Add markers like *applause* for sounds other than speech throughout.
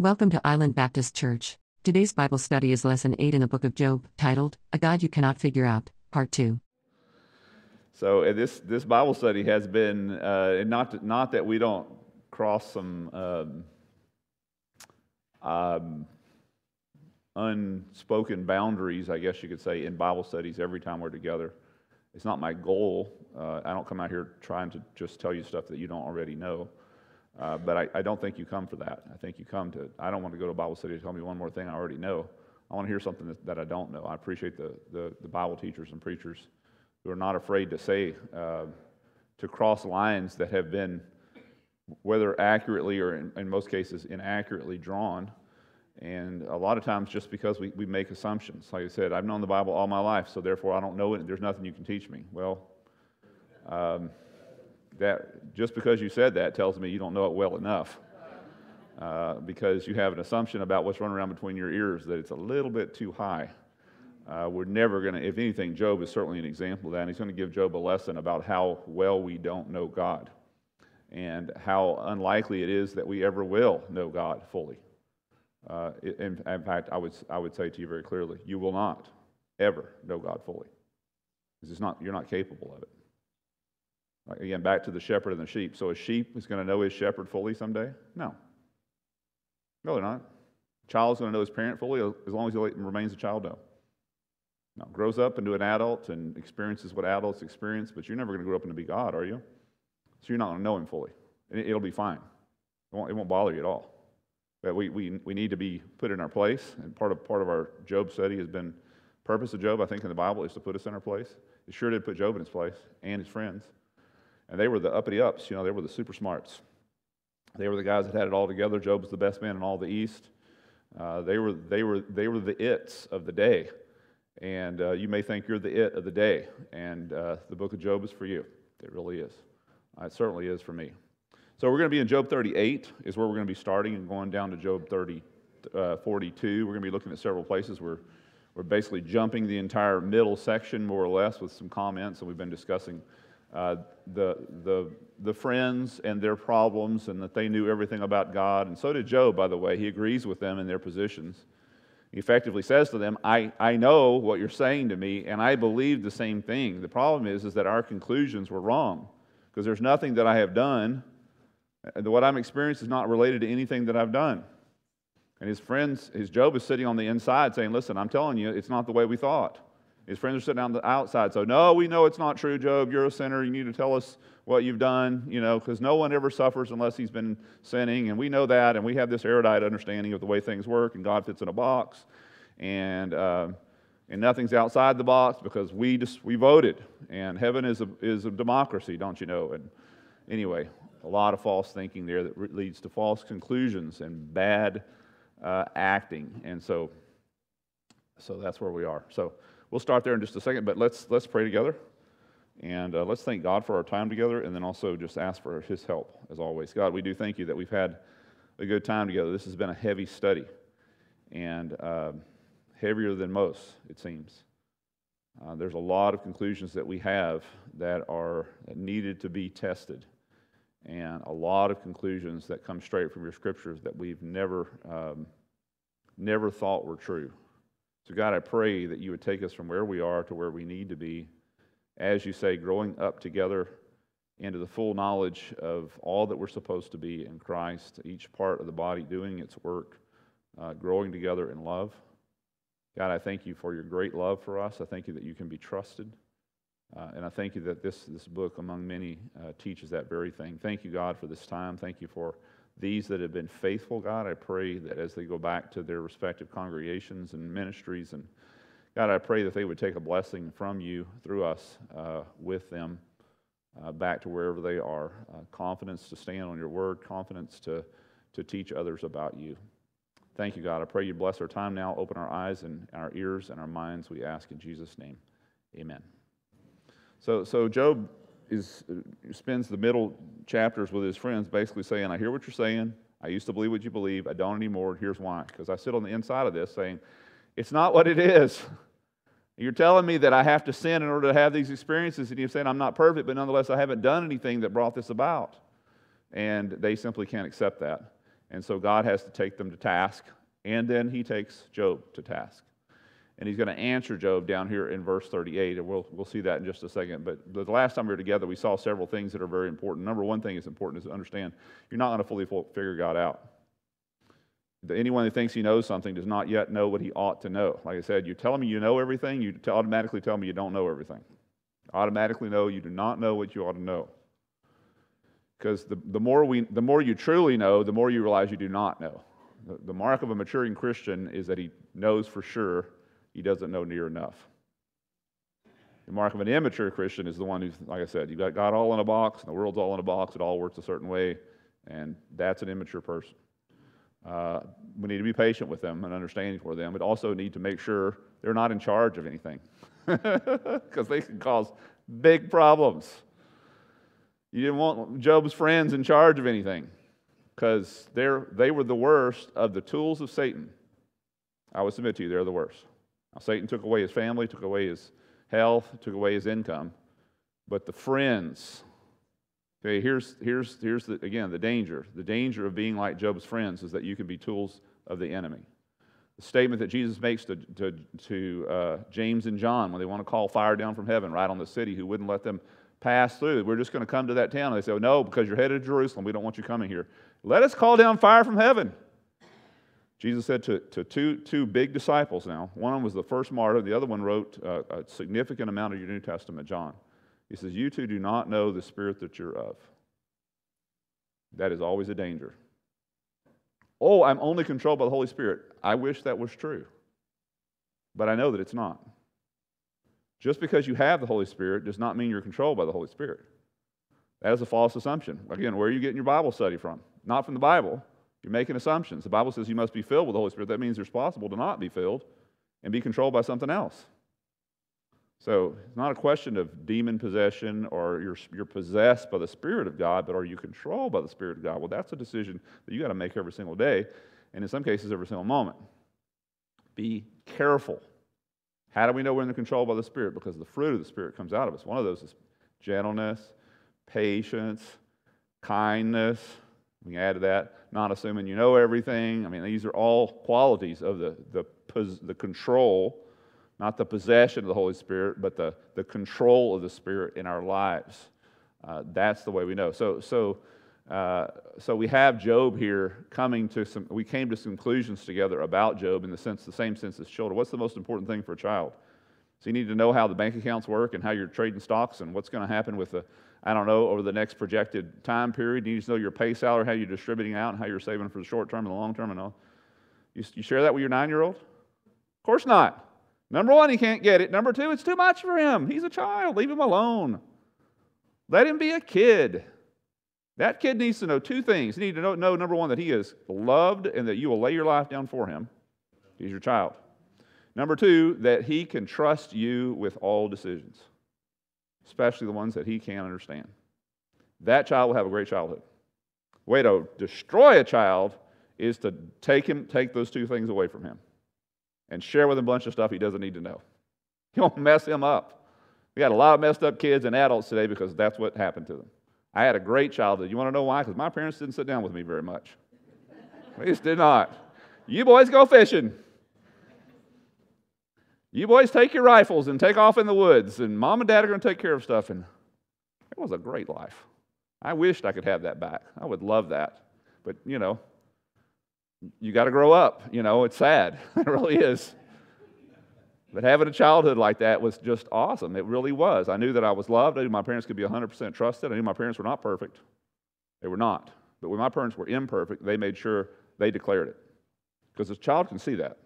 Welcome to Island Baptist Church. Today's Bible study is Lesson 8 in the book of Job, titled, A God You Cannot Figure Out, Part 2. So uh, this, this Bible study has been, uh, not, not that we don't cross some um, um, unspoken boundaries, I guess you could say, in Bible studies every time we're together. It's not my goal. Uh, I don't come out here trying to just tell you stuff that you don't already know. Uh, but I, I don't think you come for that. I think you come to, I don't want to go to Bible study to tell me one more thing I already know. I want to hear something that, that I don't know. I appreciate the, the, the Bible teachers and preachers who are not afraid to say, uh, to cross lines that have been, whether accurately or in, in most cases inaccurately drawn. And a lot of times just because we, we make assumptions. Like I said, I've known the Bible all my life, so therefore I don't know it, there's nothing you can teach me. Well, um, that just because you said that tells me you don't know it well enough. Uh, because you have an assumption about what's running around between your ears that it's a little bit too high. Uh, we're never going to, if anything, Job is certainly an example of that. And he's going to give Job a lesson about how well we don't know God and how unlikely it is that we ever will know God fully. Uh, in, in fact, I would, I would say to you very clearly, you will not ever know God fully. It's not, you're not capable of it. Again, back to the shepherd and the sheep. So a sheep is going to know his shepherd fully someday? No. No, they're not. A child's going to know his parent fully as long as he remains a child, no. No, grows up into an adult and experiences what adults experience, but you're never going to grow up into be God, are you? So you're not going to know him fully. It- it'll be fine. It won't, it won't bother you at all. But we, we, we need to be put in our place, and part of, part of our Job study has been purpose of Job, I think, in the Bible is to put us in our place. It sure did put Job in his place and his friends. And they were the uppity ups, you know, they were the super smarts. They were the guys that had it all together. Job was the best man in all the East. Uh, they, were, they, were, they were the its of the day. And uh, you may think you're the it of the day. And uh, the book of Job is for you. It really is. Uh, it certainly is for me. So we're going to be in Job 38, is where we're going to be starting and going down to Job 30, uh, 42. We're going to be looking at several places. We're, we're basically jumping the entire middle section, more or less, with some comments. And we've been discussing uh, the, the, the friends and their problems and that they knew everything about God. And so did Job, by the way. He agrees with them in their positions. He effectively says to them, I, I know what you're saying to me, and I believe the same thing. The problem is, is that our conclusions were wrong because there's nothing that I have done. and What I'm experiencing is not related to anything that I've done. And his friends, his Job is sitting on the inside saying, Listen, I'm telling you, it's not the way we thought. His friends are sitting on the outside. So, no, we know it's not true, Job. You're a sinner. You need to tell us what you've done, you know, because no one ever suffers unless he's been sinning. And we know that. And we have this erudite understanding of the way things work. And God fits in a box. And, uh, and nothing's outside the box because we just we voted. And heaven is a, is a democracy, don't you know? And anyway, a lot of false thinking there that leads to false conclusions and bad uh, acting. And so, so that's where we are. So we'll start there in just a second, but let's, let's pray together. And uh, let's thank God for our time together and then also just ask for His help, as always. God, we do thank you that we've had a good time together. This has been a heavy study and uh, heavier than most, it seems. Uh, there's a lot of conclusions that we have that are needed to be tested, and a lot of conclusions that come straight from your scriptures that we've never, um, never thought were true. So, God, I pray that you would take us from where we are to where we need to be, as you say, growing up together into the full knowledge of all that we're supposed to be in Christ, each part of the body doing its work, uh, growing together in love. God, I thank you for your great love for us. I thank you that you can be trusted. Uh, and I thank you that this, this book, among many, uh, teaches that very thing. Thank you, God, for this time. Thank you for these that have been faithful, God. I pray that as they go back to their respective congregations and ministries, and God, I pray that they would take a blessing from you through us uh, with them uh, back to wherever they are. Uh, confidence to stand on your word, confidence to, to teach others about you. Thank you, God. I pray you bless our time now. Open our eyes and our ears and our minds, we ask in Jesus' name. Amen. So, so Job is, uh, spends the middle chapters with his friends basically saying, I hear what you're saying. I used to believe what you believe. I don't anymore. Here's why. Because I sit on the inside of this saying, it's not what it is. You're telling me that I have to sin in order to have these experiences, and you're saying I'm not perfect, but nonetheless I haven't done anything that brought this about. And they simply can't accept that. And so God has to take them to task, and then he takes Job to task. And he's going to answer Job down here in verse 38, and we'll, we'll see that in just a second. But the last time we were together, we saw several things that are very important. Number one thing is important is to understand you're not going to fully figure God out. Anyone who thinks he knows something does not yet know what he ought to know. Like I said, you tell me you know everything, you automatically tell me you don't know everything. Automatically know you do not know what you ought to know. Because the, the, more we, the more you truly know, the more you realize you do not know. The, the mark of a maturing Christian is that he knows for sure he doesn't know near enough. The mark of an immature Christian is the one who's, like I said, you've got God all in a box, and the world's all in a box, it all works a certain way, and that's an immature person. Uh, we need to be patient with them and understanding for them, but also need to make sure they're not in charge of anything *laughs* because they can cause big problems. You didn't want Job's friends in charge of anything because they were the worst of the tools of Satan. I would submit to you, they're the worst. Now, Satan took away his family, took away his health, took away his income, but the friends, okay, here's, here's, here's the, again the danger. The danger of being like Job's friends is that you can be tools of the enemy. The statement that Jesus makes to, to, to uh, James and John when they want to call fire down from heaven right on the city who wouldn't let them pass through. We're just going to come to that town. And they say, oh, No, because you're headed to Jerusalem. We don't want you coming here. Let us call down fire from heaven. Jesus said to, to two, two big disciples now, one was the first martyr, the other one wrote uh, a significant amount of your New Testament, John. He says, You two do not know the spirit that you're of. That is always a danger. Oh, I'm only controlled by the Holy Spirit. I wish that was true, but I know that it's not. Just because you have the Holy Spirit does not mean you're controlled by the Holy Spirit. That is a false assumption. Again, where are you getting your Bible study from? Not from the Bible. You're making assumptions. The Bible says you must be filled with the Holy Spirit. That means it's possible to not be filled and be controlled by something else. So it's not a question of demon possession or you're, you're possessed by the Spirit of God, but are you controlled by the Spirit of God? Well, that's a decision that you got to make every single day, and in some cases, every single moment. Be careful how do we know we're in control by the Spirit? Because the fruit of the Spirit comes out of us. One of those is gentleness, patience, kindness. We can add to that, not assuming you know everything. I mean, these are all qualities of the, the, the control, not the possession of the Holy Spirit, but the, the control of the Spirit in our lives. Uh, that's the way we know. So, so uh, so we have Job here coming to some, we came to some conclusions together about Job in the sense, the same sense as children. What's the most important thing for a child? So you need to know how the bank accounts work and how you're trading stocks and what's going to happen with the, I don't know, over the next projected time period. You need to know your pay salary, how you're distributing out, and how you're saving for the short term and the long term and all. You, you share that with your nine year old? Of course not. Number one, he can't get it. Number two, it's too much for him. He's a child. Leave him alone. Let him be a kid. That kid needs to know two things. He needs to know, know, number one, that he is loved and that you will lay your life down for him. He's your child. Number two, that he can trust you with all decisions, especially the ones that he can't understand. That child will have a great childhood. Way to destroy a child is to take him, take those two things away from him and share with him a bunch of stuff he doesn't need to know. *laughs* You'll mess him up. We got a lot of messed up kids and adults today because that's what happened to them. I had a great childhood. You want to know why? Because my parents didn't sit down with me very much. *laughs* They just did not. You boys go fishing. You boys take your rifles and take off in the woods, and mom and dad are going to take care of stuff. And it was a great life. I wished I could have that back. I would love that. But, you know, you got to grow up. You know, it's sad. *laughs* it really is. But having a childhood like that was just awesome. It really was. I knew that I was loved. I knew my parents could be 100% trusted. I knew my parents were not perfect. They were not. But when my parents were imperfect, they made sure they declared it. Because a child can see that.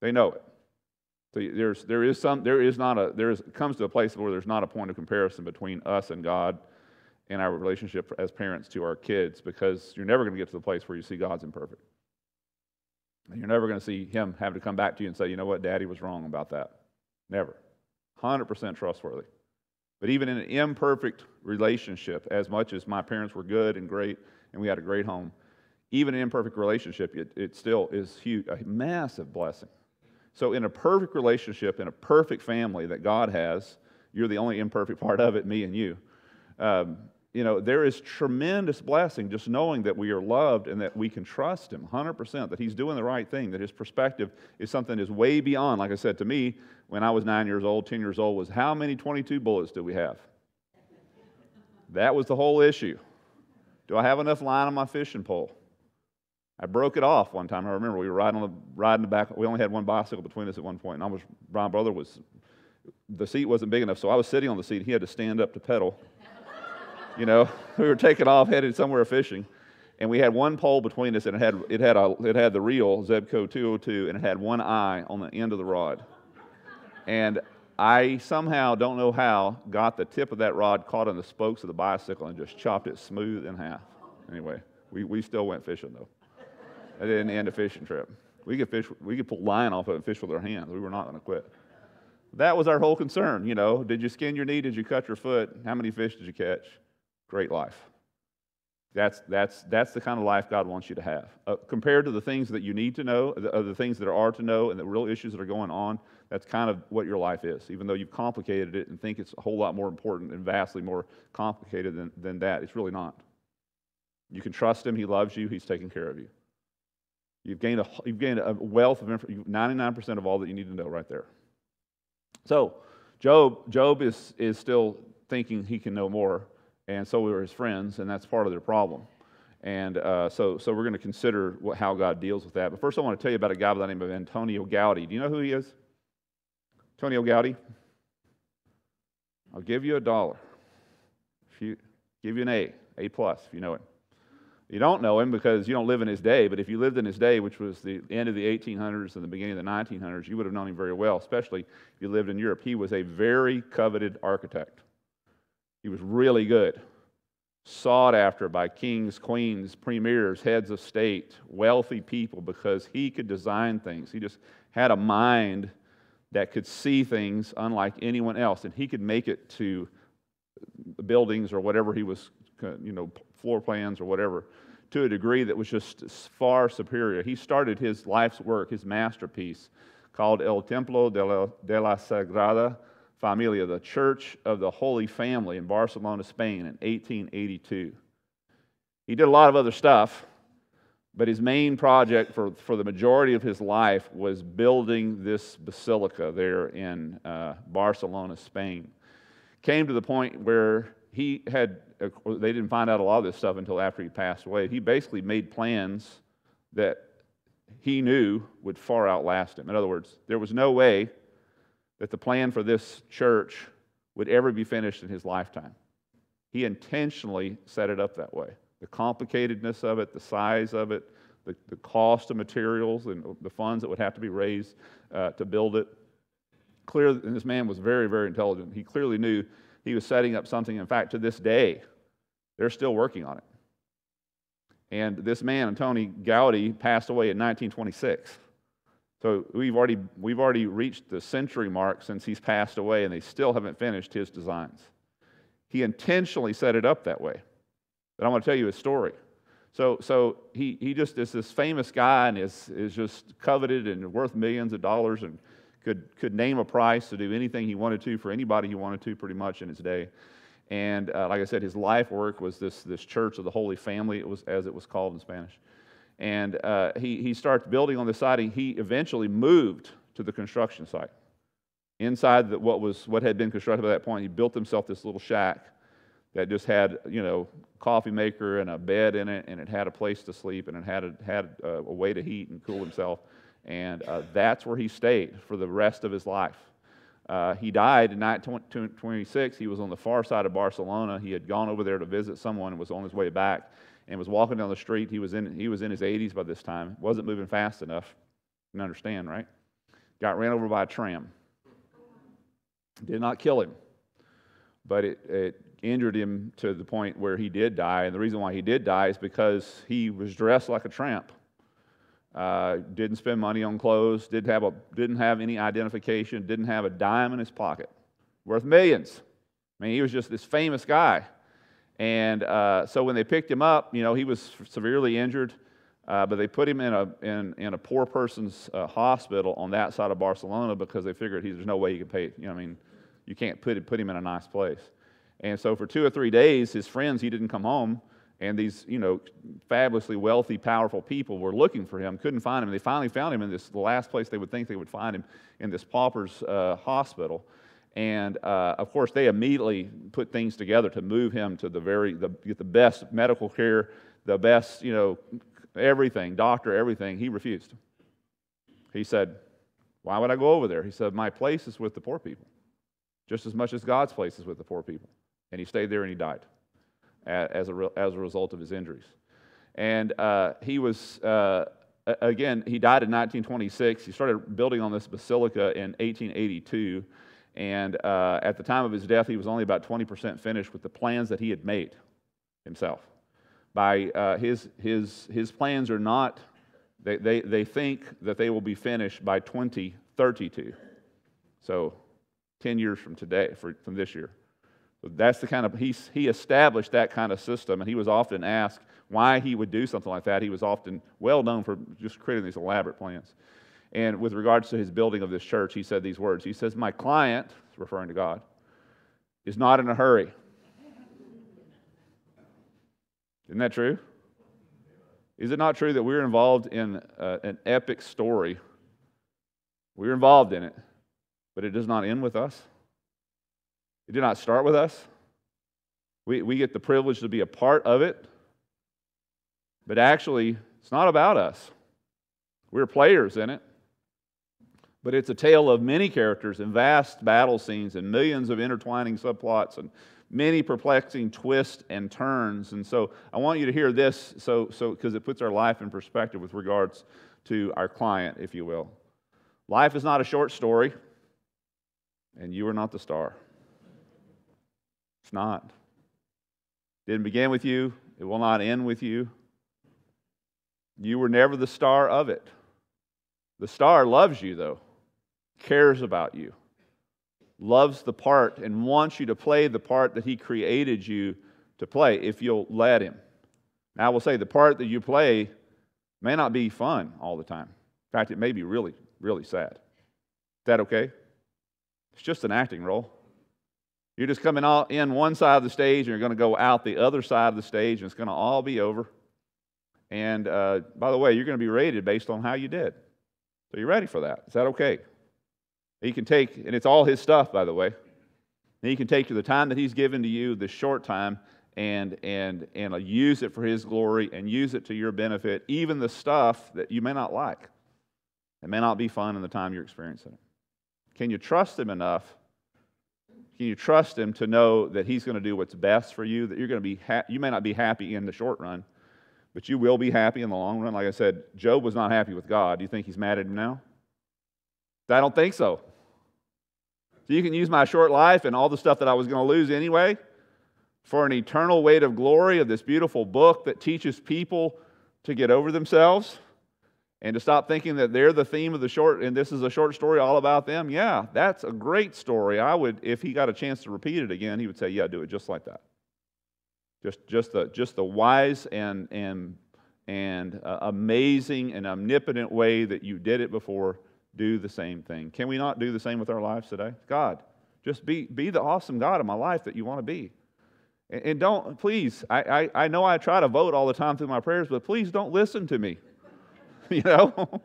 They know it. So there's, there is some, there is not a, there is, comes to a place where there's not a point of comparison between us and God and our relationship as parents to our kids because you're never going to get to the place where you see God's imperfect. And you're never going to see him having to come back to you and say, you know what, daddy was wrong about that. Never. 100% trustworthy. But even in an imperfect relationship, as much as my parents were good and great and we had a great home, even an imperfect relationship, it, it still is huge, a massive blessing. So, in a perfect relationship, in a perfect family that God has, you're the only imperfect part of it, me and you. Um, you know, there is tremendous blessing just knowing that we are loved and that we can trust Him 100%, that He's doing the right thing, that His perspective is something that is way beyond, like I said to me when I was nine years old, 10 years old, was how many 22 bullets do we have? That was the whole issue. Do I have enough line on my fishing pole? I broke it off one time. I remember we were riding on the riding the back. We only had one bicycle between us at one point, and I was my brother was the seat wasn't big enough, so I was sitting on the seat. He had to stand up to pedal. you know, *laughs* we were taking off, headed somewhere fishing, and we had one pole between us, and it had it had a, it had the reel Zebco 202, and it had one eye on the end of the rod. And I somehow don't know how got the tip of that rod caught on the spokes of the bicycle and just chopped it smooth in half. Anyway, we, we still went fishing though. It didn't end a fishing trip. We could fish, we could pull line off of it and fish with our hands. We were not going to quit. That was our whole concern, you know. Did you skin your knee? Did you cut your foot? How many fish did you catch? Great life. That's, that's, that's the kind of life God wants you to have. Uh, compared to the things that you need to know, the, uh, the things that are to know, and the real issues that are going on, that's kind of what your life is. Even though you've complicated it and think it's a whole lot more important and vastly more complicated than, than that, it's really not. You can trust Him, He loves you, He's taking care of you. You've gained a, you've gained a wealth of information, 99% of all that you need to know right there. So, Job, Job is, is still thinking he can know more, and so are his friends, and that's part of their problem. And uh, so, so we're going to consider what, how God deals with that. But first, I want to tell you about a guy by the name of Antonio Gaudi. Do you know who he is? Antonio Gaudi? I'll give you a dollar. If you give you an A, A plus, if you know it. You don't know him because you don't live in his day, but if you lived in his day, which was the end of the 1800s and the beginning of the 1900s, you would have known him very well, especially if you lived in Europe. He was a very coveted architect. He was really good, sought after by kings, queens, premiers, heads of state, wealthy people because he could design things. He just had a mind that could see things unlike anyone else, and he could make it to the buildings or whatever he was, you know, floor plans or whatever, to a degree that was just far superior. He started his life's work, his masterpiece, called El Templo de la, de la Sagrada Familia, the Church of the Holy Family in Barcelona, Spain in 1882. He did a lot of other stuff, but his main project for, for the majority of his life was building this basilica there in uh, Barcelona, Spain. Came to the point where he had, they didn't find out a lot of this stuff until after he passed away. He basically made plans that he knew would far outlast him. In other words, there was no way that the plan for this church would ever be finished in his lifetime. He intentionally set it up that way. The complicatedness of it, the size of it, the, the cost of materials, and the funds that would have to be raised uh, to build it. Clear, and this man was very, very intelligent. He clearly knew he was setting up something. In fact, to this day, they're still working on it. And this man, Tony Gaudi, passed away in 1926. So we've already, we've already reached the century mark since he's passed away, and they still haven't finished his designs. He intentionally set it up that way. But I want to tell you his story. So, so he, he just is this famous guy and is, is just coveted and worth millions of dollars and could, could name a price to do anything he wanted to for anybody he wanted to, pretty much in his day. And uh, like I said, his life work was this, this church of the Holy Family, it was, as it was called in Spanish. And uh, he, he started building on the site. He eventually moved to the construction site. Inside the, what, was, what had been constructed by that point, he built himself this little shack that just had, you know, coffee maker and a bed in it, and it had a place to sleep, and it had a, had a, a way to heat and cool himself. And uh, that's where he stayed for the rest of his life. Uh, he died in 1926. He was on the far side of Barcelona. He had gone over there to visit someone and was on his way back and was walking down the street. He was in, he was in his 80s by this time, wasn't moving fast enough. You can understand, right? Got ran over by a tram. Did not kill him, but it, it injured him to the point where he did die. And the reason why he did die is because he was dressed like a tramp. Uh, didn't spend money on clothes, didn't have, a, didn't have any identification, didn't have a dime in his pocket, worth millions. I mean, he was just this famous guy. And uh, so when they picked him up, you know, he was severely injured, uh, but they put him in a, in, in a poor person's uh, hospital on that side of Barcelona because they figured he, there's no way he could pay, you know, I mean, you can't put, put him in a nice place. And so for two or three days, his friends, he didn't come home. And these, you know, fabulously wealthy, powerful people were looking for him, couldn't find him. and They finally found him in this, the last place they would think they would find him, in this pauper's uh, hospital. And uh, of course, they immediately put things together to move him to the very, the, get the best medical care, the best, you know, everything, doctor, everything. He refused. He said, Why would I go over there? He said, My place is with the poor people, just as much as God's place is with the poor people. And he stayed there and he died as a, re- as a result of his injuries. And uh, he was, uh, again, he died in 1926. He started building on this basilica in 1882. And uh, at the time of his death, he was only about 20% finished with the plans that he had made himself. By uh, his, his, his plans are not, they, they, they think that they will be finished by 2032. So 10 years from today, for, from this year. That's the kind of, he, he established that kind of system, and he was often asked why he would do something like that. He was often well known for just creating these elaborate plans. And with regards to his building of this church, he said these words. He says, My client, referring to God, is not in a hurry. Isn't that true? Is it not true that we're involved in uh, an epic story? We're involved in it, but it does not end with us. It did not start with us. We, we get the privilege to be a part of it. But actually, it's not about us. We're players in it. But it's a tale of many characters and vast battle scenes and millions of intertwining subplots and many perplexing twists and turns. And so I want you to hear this so so because it puts our life in perspective with regards to our client, if you will. Life is not a short story, and you are not the star. It's not. Didn't begin with you, it will not end with you. You were never the star of it. The star loves you, though, cares about you, loves the part, and wants you to play the part that he created you to play if you'll let him. Now, I will say the part that you play may not be fun all the time. In fact, it may be really, really sad. Is that okay? It's just an acting role. You're just coming out in one side of the stage and you're going to go out the other side of the stage and it's going to all be over. And uh, by the way, you're going to be rated based on how you did. So you're ready for that. Is that okay? He can take, and it's all his stuff, by the way. he can take the time that he's given to you, this short time, and, and, and use it for his glory and use it to your benefit, even the stuff that you may not like. It may not be fun in the time you're experiencing it. Can you trust him enough can you trust him to know that he's going to do what's best for you? That you're going to be ha- you may not be happy in the short run, but you will be happy in the long run. Like I said, Job was not happy with God. Do you think he's mad at him now? I don't think so. So you can use my short life and all the stuff that I was going to lose anyway for an eternal weight of glory of this beautiful book that teaches people to get over themselves and to stop thinking that they're the theme of the short and this is a short story all about them yeah that's a great story. I would if he got a chance to repeat it again he would say yeah do it just like that. Just just the just the wise and and and uh, amazing and omnipotent way that you did it before do the same thing. Can we not do the same with our lives today? God just be be the awesome god of my life that you want to be. And, and don't please I, I i know i try to vote all the time through my prayers but please don't listen to me *laughs* you know?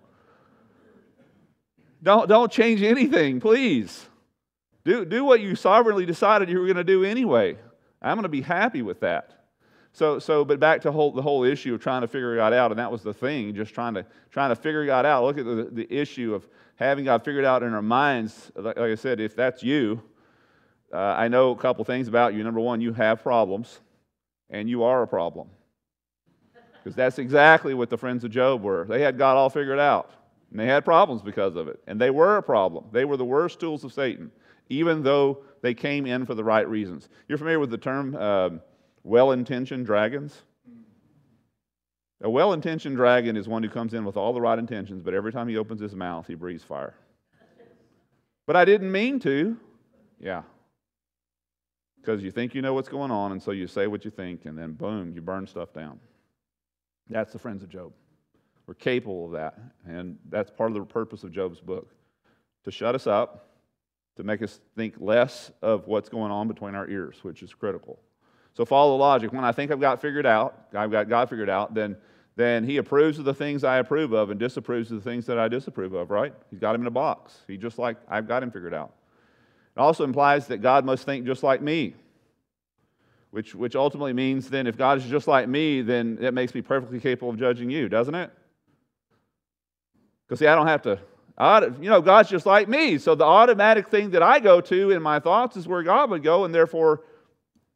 don't, don't change anything, please. Do, do what you sovereignly decided you were going to do anyway. I'm going to be happy with that. So, so but back to whole, the whole issue of trying to figure God out, and that was the thing, just trying to, trying to figure God out. Look at the, the issue of having God figured out in our minds. Like, like I said, if that's you, uh, I know a couple things about you. Number one, you have problems, and you are a problem. Because that's exactly what the friends of Job were. They had God all figured out, and they had problems because of it. And they were a problem. They were the worst tools of Satan, even though they came in for the right reasons. You're familiar with the term uh, well intentioned dragons? A well intentioned dragon is one who comes in with all the right intentions, but every time he opens his mouth, he breathes fire. But I didn't mean to. Yeah. Because you think you know what's going on, and so you say what you think, and then boom, you burn stuff down. That's the friends of Job. We're capable of that. And that's part of the purpose of Job's book to shut us up to make us think less of what's going on between our ears, which is critical. So follow the logic. When I think I've got figured out, I've got God figured out, then, then He approves of the things I approve of and disapproves of the things that I disapprove of, right? He's got him in a box. He just like I've got him figured out. It also implies that God must think just like me, which, which ultimately means then if God is just like me, then that makes me perfectly capable of judging you, doesn't it? Because see, I don't have to you know, God's just like me. So the automatic thing that I go to in my thoughts is where God would go, and therefore,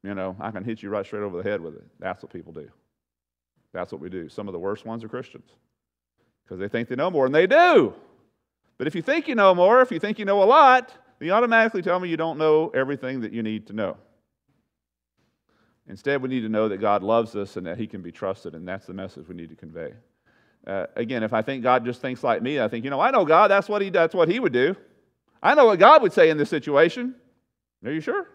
you know, I can hit you right straight over the head with it. That's what people do. That's what we do. Some of the worst ones are Christians because they think they know more, and they do. But if you think you know more, if you think you know a lot, you automatically tell me you don't know everything that you need to know. Instead, we need to know that God loves us and that He can be trusted, and that's the message we need to convey. Uh, again, if I think God just thinks like me, I think, you know, I know God, that's what he, that's what he would do. I know what God would say in this situation. Are you sure?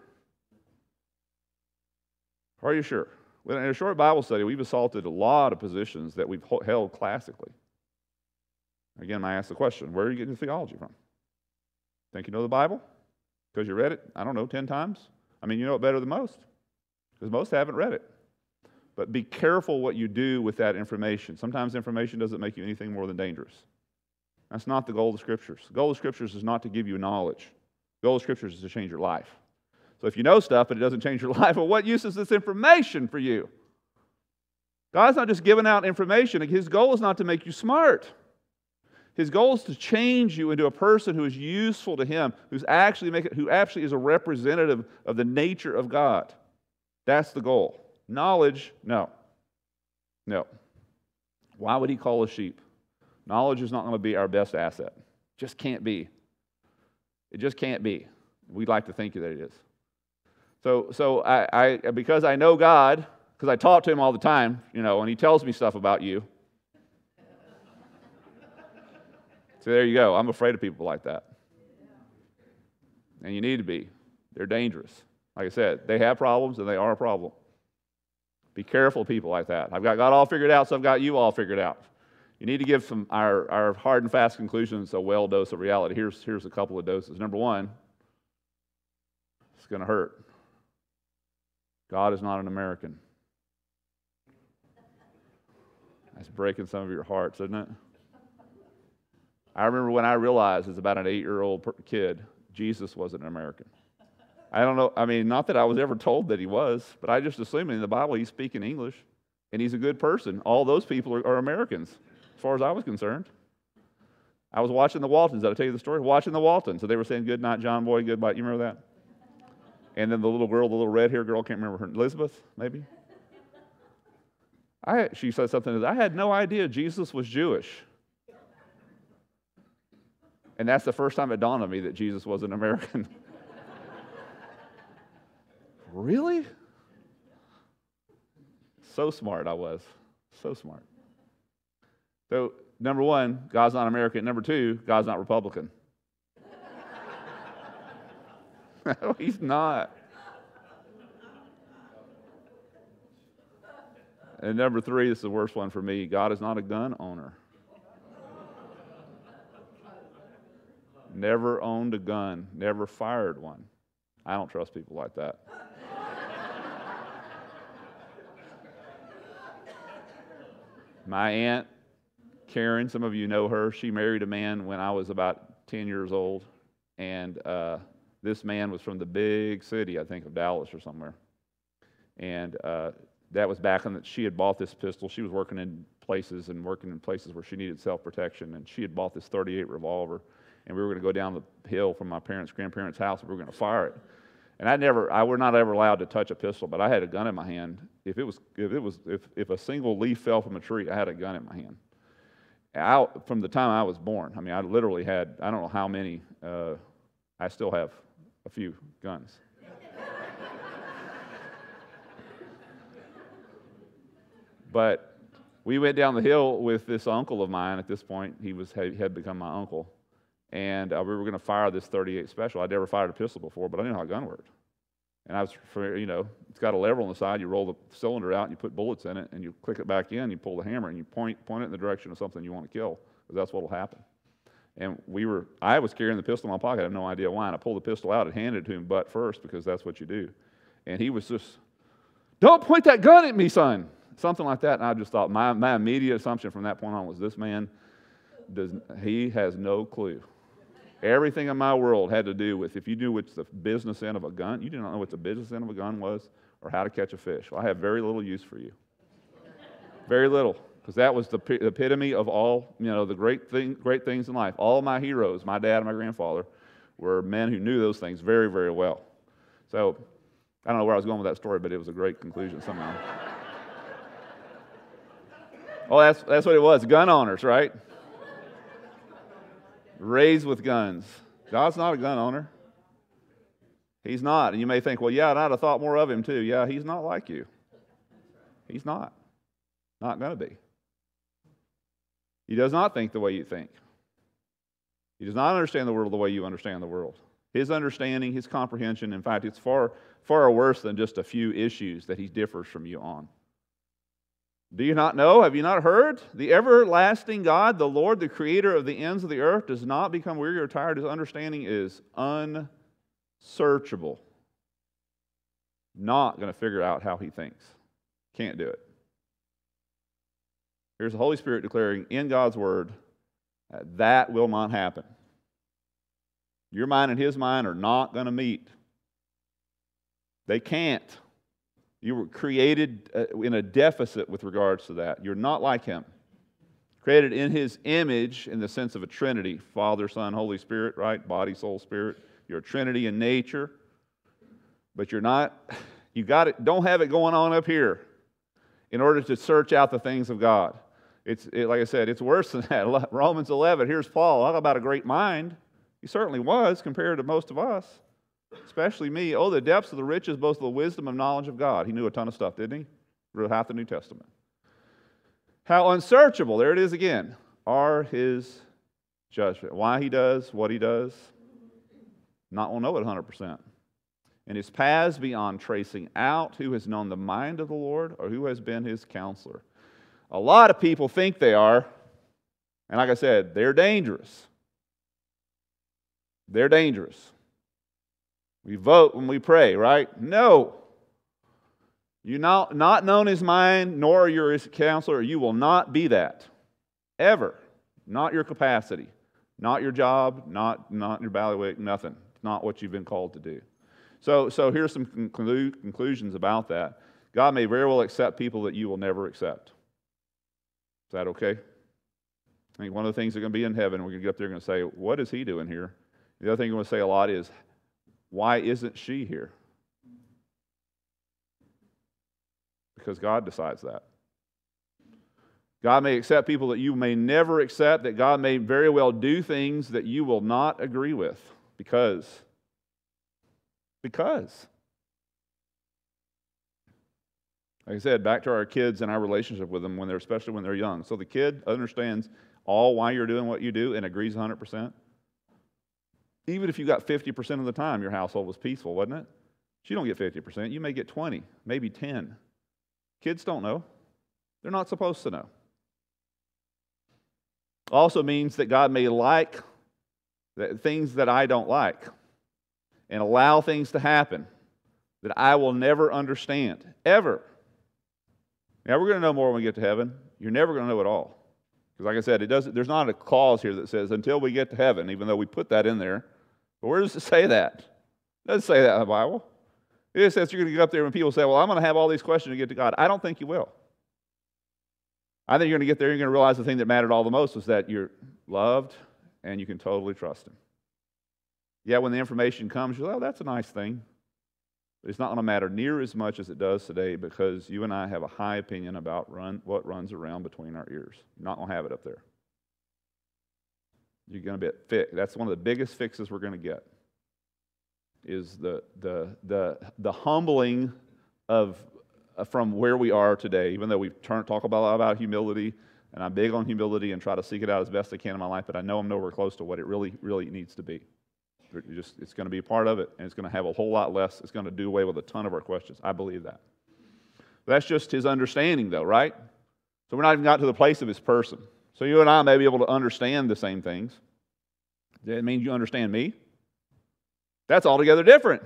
Are you sure? Well, in a short Bible study, we've assaulted a lot of positions that we've held classically. Again, I ask the question where are you getting theology from? Think you know the Bible? Because you read it, I don't know, 10 times? I mean, you know it better than most, because most haven't read it. But be careful what you do with that information. Sometimes information doesn't make you anything more than dangerous. That's not the goal of the Scriptures. The goal of the Scriptures is not to give you knowledge. The goal of the Scriptures is to change your life. So if you know stuff but it doesn't change your *laughs* life, well, what use is this information for you? God's not just giving out information. His goal is not to make you smart. His goal is to change you into a person who is useful to Him, who's actually make who actually is a representative of the nature of God. That's the goal. Knowledge, no. No. Why would he call us sheep? Knowledge is not going to be our best asset. Just can't be. It just can't be. We'd like to think that it is. So, so I, I because I know God, because I talk to him all the time, you know, and he tells me stuff about you. so there you go. I'm afraid of people like that. And you need to be. They're dangerous. Like I said, they have problems and they are a problem. Be careful, people like that. I've got God all figured out, so I've got you all figured out. You need to give some our, our hard and fast conclusions a well dose of reality. Here's, here's a couple of doses. Number one, it's going to hurt. God is not an American. That's breaking some of your hearts, isn't it? I remember when I realized as about an eight year old kid, Jesus wasn't an American. I don't know. I mean, not that I was ever told that he was, but I just assumed in the Bible he's speaking English and he's a good person. All those people are, are Americans, as far as I was concerned. I was watching the Waltons. Did I tell you the story? Watching the Waltons. So they were saying, Good night, John Boy, goodbye. You remember that? And then the little girl, the little red haired girl, can't remember her, Elizabeth, maybe? I, she said something, that I had no idea Jesus was Jewish. And that's the first time it dawned on me that Jesus was an American. *laughs* Really? So smart I was. So smart. So, number one, God's not American. Number two, God's not Republican. *laughs* no, he's not. And number three, this is the worst one for me God is not a gun owner. Never owned a gun, never fired one. I don't trust people like that. My aunt, Karen, some of you know her, she married a man when I was about 10 years old. And uh, this man was from the big city, I think, of Dallas or somewhere. And uh, that was back when she had bought this pistol. She was working in places and working in places where she needed self protection. And she had bought this 38 revolver. And we were going to go down the hill from my parents' grandparents' house and we were going to fire it. And I never, I were not ever allowed to touch a pistol, but I had a gun in my hand. If it was, if it was, if, if a single leaf fell from a tree, I had a gun in my hand. I, from the time I was born, I mean, I literally had, I don't know how many, uh, I still have a few guns. but we went down the hill with this uncle of mine at this point. He was, had become my uncle and uh, we were going to fire this 38 special. I'd never fired a pistol before, but I know how a gun worked. And I was, for, you know, it's got a lever on the side. You roll the cylinder out, and you put bullets in it, and you click it back in. You pull the hammer, and you point point it in the direction of something you want to kill, because that's what will happen. And we were, I was carrying the pistol in my pocket. I have no idea why. And I pulled the pistol out and handed it to him butt first because that's what you do. And he was just, don't point that gun at me, son. Something like that. And I just thought, my, my immediate assumption from that point on was this man, does, he has no clue. Everything in my world had to do with if you knew what's the business end of a gun, you did not know what the business end of a gun was or how to catch a fish. Well, I have very little use for you. very little because that was the epitome of all you know the great thing, great things in life. All my heroes, my dad and my grandfather, were men who knew those things very, very well. So I don't know where I was going with that story, but it was a great conclusion somehow. *laughs* oh, that's that's what it was. Gun owners, right? Raised with guns. God's not a gun owner. He's not. And you may think, well, yeah, I'd have thought more of him too. Yeah, he's not like you. He's not. Not going to be. He does not think the way you think. He does not understand the world the way you understand the world. His understanding, his comprehension, in fact, it's far, far worse than just a few issues that he differs from you on. Do you not know? Have you not heard? The everlasting God, the Lord, the creator of the ends of the earth, does not become weary or tired. His understanding is unsearchable. Not going to figure out how he thinks. Can't do it. Here's the Holy Spirit declaring in God's word that, that will not happen. Your mind and his mind are not going to meet. They can't. You were created uh, in a deficit with regards to that. You're not like him. Created in his image in the sense of a trinity Father, Son, Holy Spirit, right? Body, soul, spirit. You're a trinity in nature. But you're not, *sighs* you got it, don't have it going on up here in order to search out the things of God. It's it, like I said, it's worse than *laughs* that. Romans 11. Here's Paul. Talk about a great mind. He certainly was compared to most of us, especially me. Oh, the depths of the riches, both of the wisdom and knowledge of God. He knew a ton of stuff, didn't he? Wrote half the New Testament. How unsearchable, there it is again, are his judgment. Why he does what he does, not will know it 100%. And his paths beyond tracing out who has known the mind of the Lord or who has been his counselor. A lot of people think they are. And like I said, they're dangerous. They're dangerous. We vote when we pray, right? No. You not not known as mine, nor your counselor. You will not be that. Ever. Not your capacity. Not your job, not, not your bailiwick, nothing. It's not what you've been called to do. So, so here's some conclu- conclusions about that. God may very well accept people that you will never accept Is that okay? I think one of the things that are going to be in heaven, we're going to get up there and say, What is he doing here? The other thing we're going to say a lot is, Why isn't she here? Because God decides that. God may accept people that you may never accept, that God may very well do things that you will not agree with because. Because. Like I said, back to our kids and our relationship with them when they're especially when they're young. So the kid understands all why you're doing what you do and agrees 100%. Even if you got 50% of the time your household was peaceful, wasn't it? You don't get 50%, you may get 20, maybe 10. Kids don't know. They're not supposed to know. Also means that God may like things that I don't like and allow things to happen that I will never understand, ever. Now, we're going to know more when we get to heaven. You're never going to know it all. Because, like I said, it doesn't, there's not a clause here that says until we get to heaven, even though we put that in there. But where does it say that? It doesn't say that in the Bible. It says you're going to get up there when people say, Well, I'm going to have all these questions to get to God. I don't think you will. I think you're going to get there and you're going to realize the thing that mattered all the most was that you're loved and you can totally trust Him. Yeah, when the information comes, you're like, Oh, that's a nice thing. But it's not going to matter near as much as it does today because you and I have a high opinion about run, what runs around between our ears. You're not going to have it up there. You're going to be fixed. That's one of the biggest fixes we're going to get is the, the, the, the humbling of uh, from where we are today, even though we turn, talk about, about humility, and I'm big on humility and try to seek it out as best I can in my life, but I know I'm nowhere close to what it really, really needs to be. Just, it's going to be a part of it, and it's going to have a whole lot less. It's going to do away with a ton of our questions. I believe that. That's just his understanding, though, right? So we're not even got to the place of his person. So you and I may be able to understand the same things, That means you understand me? That's altogether different.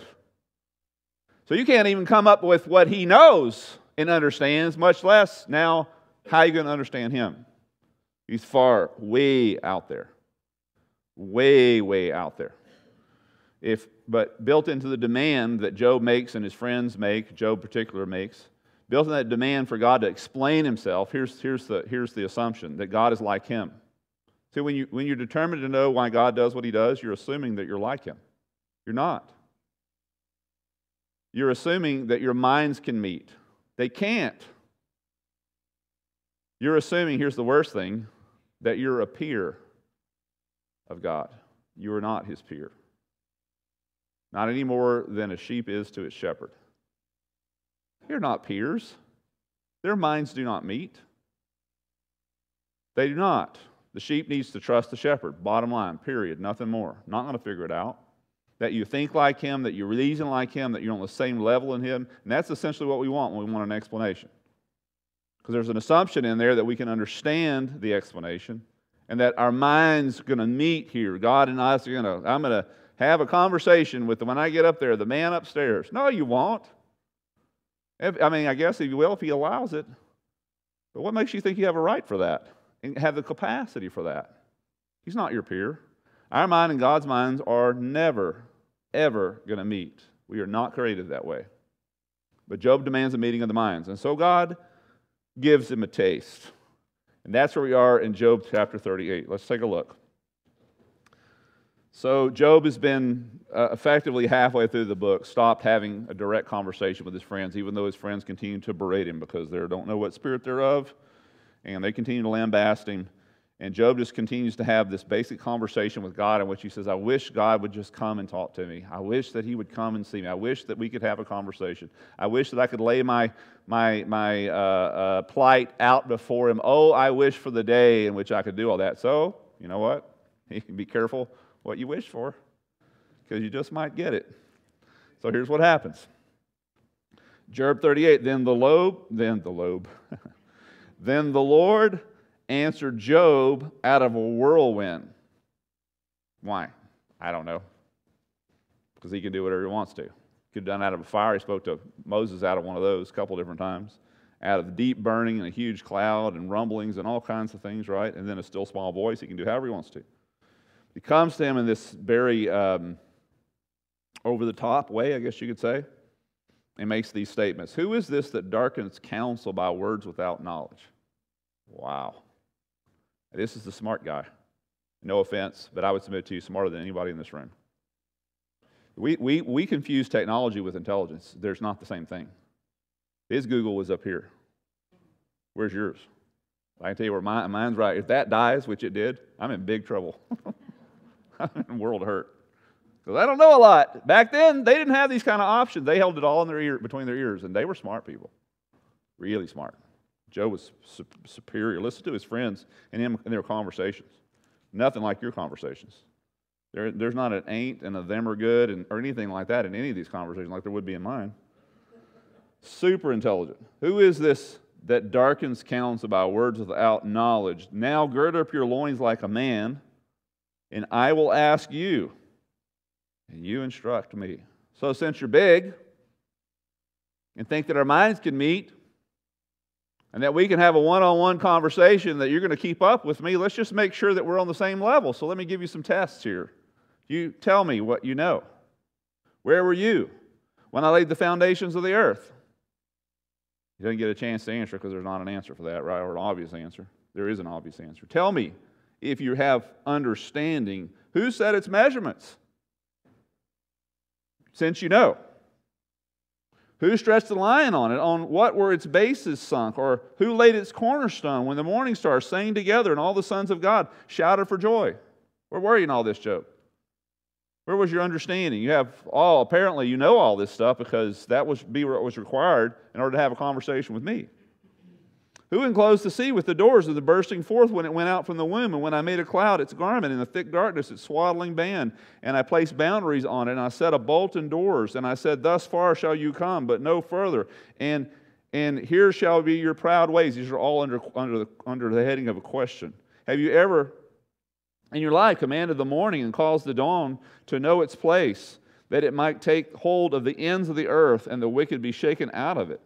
So you can't even come up with what he knows and understands, much less now how you going to understand him? He's far, way out there. Way, way out there. If, but built into the demand that Job makes and his friends make, Job particular makes, built in that demand for God to explain himself, here's, here's, the, here's the assumption that God is like him. See, when, you, when you're determined to know why God does what he does, you're assuming that you're like him. You're not. You're assuming that your minds can meet. They can't. You're assuming, here's the worst thing, that you're a peer of God. You are not his peer. Not any more than a sheep is to its shepherd. You're not peers. Their minds do not meet. They do not. The sheep needs to trust the shepherd. Bottom line, period. Nothing more. Not going to figure it out. That you think like him, that you reason like him, that you're on the same level in him. And that's essentially what we want when we want an explanation. Because there's an assumption in there that we can understand the explanation and that our minds are going to meet here. God and us are going to, I'm going to have a conversation with the, when I get up there, the man upstairs. No, you won't. If, I mean, I guess if you will, if he allows it. But what makes you think you have a right for that and have the capacity for that? He's not your peer. Our mind and God's minds are never, ever going to meet. We are not created that way. But Job demands a meeting of the minds. And so God gives him a taste. And that's where we are in Job chapter 38. Let's take a look. So, Job has been uh, effectively halfway through the book, stopped having a direct conversation with his friends, even though his friends continue to berate him because they don't know what spirit they're of, and they continue to lambaste him. And Job just continues to have this basic conversation with God in which he says, I wish God would just come and talk to me. I wish that he would come and see me. I wish that we could have a conversation. I wish that I could lay my, my, my uh, uh, plight out before him. Oh, I wish for the day in which I could do all that. So, you know what? *laughs* Be careful what you wish for because you just might get it. So here's what happens. Job 38, then the lobe, then the lobe, *laughs* then the Lord answered Job out of a whirlwind. Why? I don't know. Because he can do whatever he wants to. He could have done out of a fire. He spoke to Moses out of one of those a couple different times. Out of deep burning and a huge cloud and rumblings and all kinds of things, right? And then a still small voice. He can do however he wants to. He comes to him in this very um, over the top way, I guess you could say, and makes these statements Who is this that darkens counsel by words without knowledge? Wow. This is the smart guy. No offense, but I would submit to you smarter than anybody in this room. We, we, we confuse technology with intelligence. There's not the same thing. His Google was up here. Where's yours? I can tell you where mine, mine's right. If that dies, which it did, I'm in big trouble. *laughs* *laughs* World hurt. Because I don't know a lot. Back then, they didn't have these kind of options. They held it all in their ear, between their ears, and they were smart people. Really smart. Joe was su- superior. Listen to his friends and him in their conversations. Nothing like your conversations. There, there's not an ain't and a them are good and, or anything like that in any of these conversations like there would be in mine. Super intelligent. Who is this that darkens counsel by words without knowledge? Now gird up your loins like a man, and I will ask you, and you instruct me. So since you're big and think that our minds can meet, and that we can have a one on one conversation that you're going to keep up with me, let's just make sure that we're on the same level. So let me give you some tests here. You tell me what you know. Where were you when I laid the foundations of the earth? You didn't get a chance to answer because there's not an answer for that, right? Or an obvious answer. There is an obvious answer. Tell me if you have understanding who set its measurements? Since you know. Who stretched the line on it? On what were its bases sunk? Or who laid its cornerstone when the morning stars sang together and all the sons of God shouted for joy? Where were you in all this, Job? Where was your understanding? You have all, apparently, you know all this stuff because that was be what was required in order to have a conversation with me. Who enclosed the sea with the doors of the bursting forth when it went out from the womb? And when I made a cloud its garment, and the thick darkness its swaddling band, and I placed boundaries on it, and I set a bolt and doors, and I said, Thus far shall you come, but no further. And and here shall be your proud ways. These are all under, under, the, under the heading of a question. Have you ever in your life commanded the morning and caused the dawn to know its place, that it might take hold of the ends of the earth and the wicked be shaken out of it.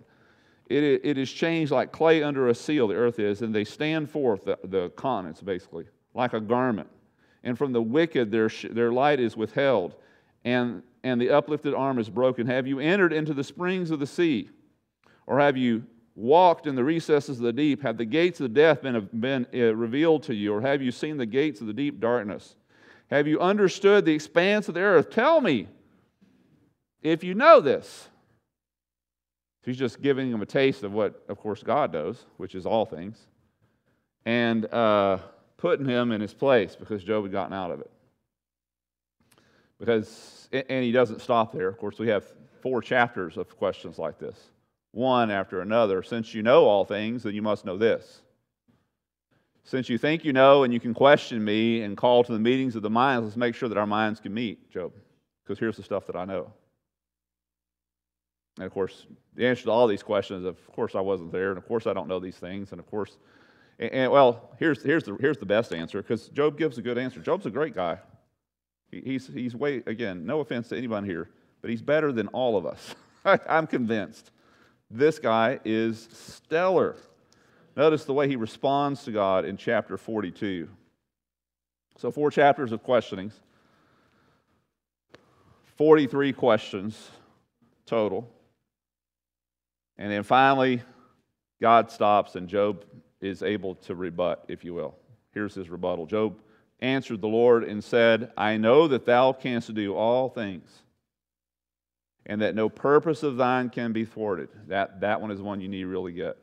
It, it is changed like clay under a seal, the earth is, and they stand forth, the, the continents basically, like a garment. And from the wicked their, their light is withheld, and, and the uplifted arm is broken. Have you entered into the springs of the sea? Or have you walked in the recesses of the deep? Have the gates of death been, been uh, revealed to you? Or have you seen the gates of the deep darkness? Have you understood the expanse of the earth? Tell me if you know this. He's just giving him a taste of what, of course, God knows, which is all things, and uh, putting him in his place because Job had gotten out of it. Because, and he doesn't stop there. Of course, we have four chapters of questions like this one after another. Since you know all things, then you must know this. Since you think you know and you can question me and call to the meetings of the minds, let's make sure that our minds can meet, Job. Because here's the stuff that I know. And of course, the answer to all these questions, of course, I wasn't there, and of course, I don't know these things, and of course, and, and well, here's, here's, the, here's the best answer because Job gives a good answer. Job's a great guy. He, he's, he's way, again, no offense to anyone here, but he's better than all of us. *laughs* I'm convinced. This guy is stellar. Notice the way he responds to God in chapter 42. So, four chapters of questionings, 43 questions total. And then finally, God stops and Job is able to rebut, if you will. Here's his rebuttal Job answered the Lord and said, I know that thou canst do all things and that no purpose of thine can be thwarted. That, that one is one you need to really get.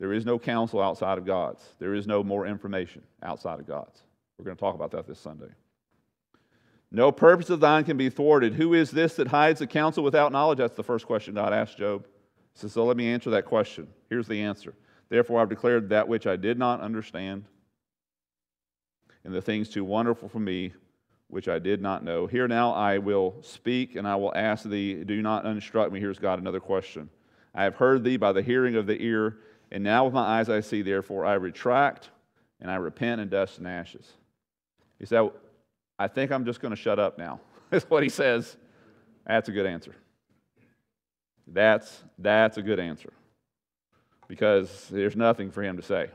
There is no counsel outside of God's, there is no more information outside of God's. We're going to talk about that this Sunday. No purpose of thine can be thwarted. Who is this that hides the counsel without knowledge? That's the first question God asked Job. He says, So let me answer that question. Here's the answer. Therefore, I've declared that which I did not understand, and the things too wonderful for me which I did not know. Here now I will speak, and I will ask thee, do not instruct me. Here's God, another question. I have heard thee by the hearing of the ear, and now with my eyes I see, therefore I retract, and I repent in dust and ashes. He said, I think I'm just going to shut up now. *laughs* That's what he says. That's a good answer. That's, that's a good answer. Because there's nothing for him to say.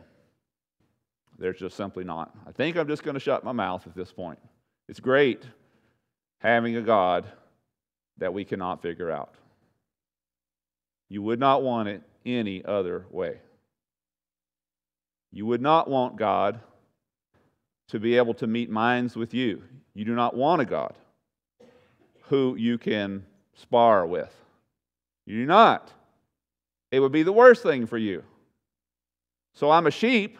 There's just simply not. I think I'm just going to shut my mouth at this point. It's great having a God that we cannot figure out. You would not want it any other way. You would not want God to be able to meet minds with you. You do not want a God who you can spar with. You do not. It would be the worst thing for you. So I'm a sheep,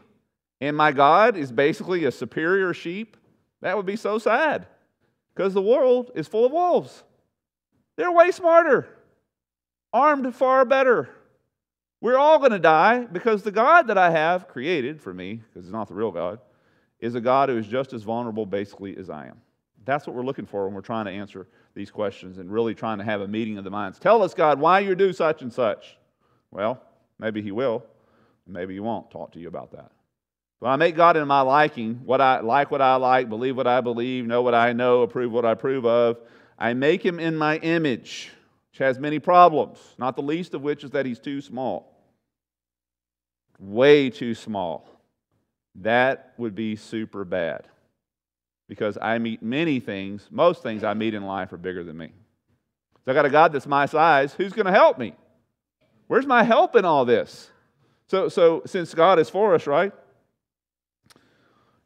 and my God is basically a superior sheep that would be so sad because the world is full of wolves. They're way smarter, armed far better. We're all going to die because the God that I have created for me, because it's not the real God, is a God who is just as vulnerable basically as I am. That's what we're looking for when we're trying to answer these questions and really trying to have a meeting of the minds. Tell us, God, why you do such and such. Well, maybe He will, maybe He won't talk to you about that. When I make God in my liking, what I like what I like, believe what I believe, know what I know, approve what I approve of, I make him in my image, which has many problems, not the least of which is that he's too small. Way too small. That would be super bad. Because I meet many things, most things I meet in life are bigger than me. So I got a God that's my size, who's going to help me? Where's my help in all this? So, so since God is for us, right?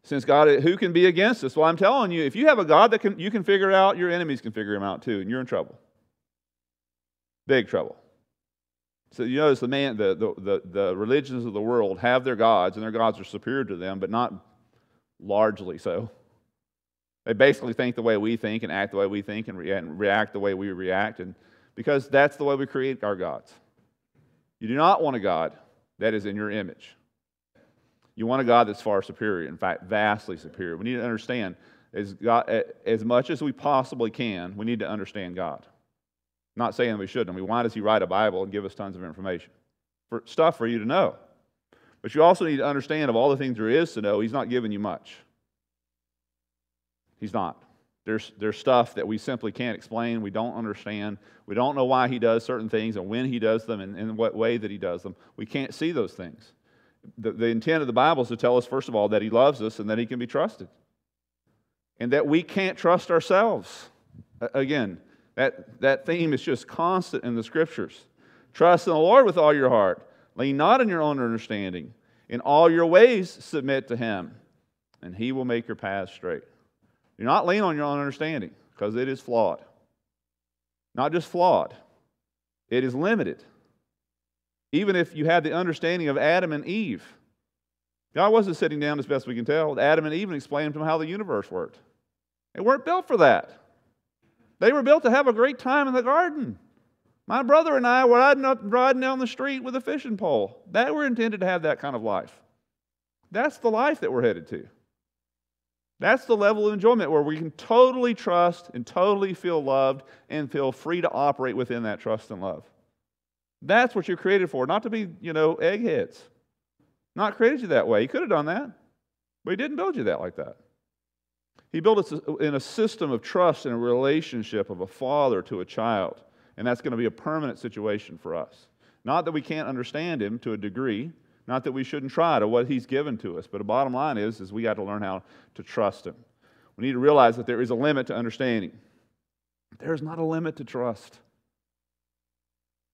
Since God, who can be against us? Well, I'm telling you, if you have a God that can, you can figure out, your enemies can figure him out too, and you're in trouble. Big trouble. So you notice the man, the, the, the, the religions of the world have their gods, and their gods are superior to them, but not largely so. They basically think the way we think and act the way we think and, and react the way we react, and because that's the way we create our gods. You do not want a God that is in your image. You want a God that's far superior, in fact, vastly superior. We need to understand, as, God, as much as we possibly can, we need to understand God. Not saying we shouldn't. I mean, why does He write a Bible and give us tons of information? For stuff for you to know. But you also need to understand of all the things there is to know, He's not giving you much. He's not. There's, there's stuff that we simply can't explain. We don't understand. We don't know why he does certain things and when he does them and in what way that he does them. We can't see those things. The, the intent of the Bible is to tell us, first of all, that he loves us and that he can be trusted. And that we can't trust ourselves. Again, that, that theme is just constant in the scriptures. Trust in the Lord with all your heart. Lean not on your own understanding. In all your ways, submit to him, and he will make your paths straight. Do not lean on your own understanding because it is flawed. Not just flawed, it is limited. Even if you had the understanding of Adam and Eve, God wasn't sitting down, as best we can tell, Adam and Eve and explaining to them how the universe worked. They weren't built for that. They were built to have a great time in the garden. My brother and I were riding, up, riding down the street with a fishing pole. That were intended to have that kind of life. That's the life that we're headed to. That's the level of enjoyment where we can totally trust and totally feel loved and feel free to operate within that trust and love. That's what you're created for, not to be, you know, eggheads. Not created you that way. He could have done that, but he didn't build you that like that. He built us in a system of trust and a relationship of a father to a child, and that's going to be a permanent situation for us. Not that we can't understand him to a degree, not that we shouldn't try to what He's given to us, but the bottom line is, is we got to learn how to trust Him. We need to realize that there is a limit to understanding. There is not a limit to trust.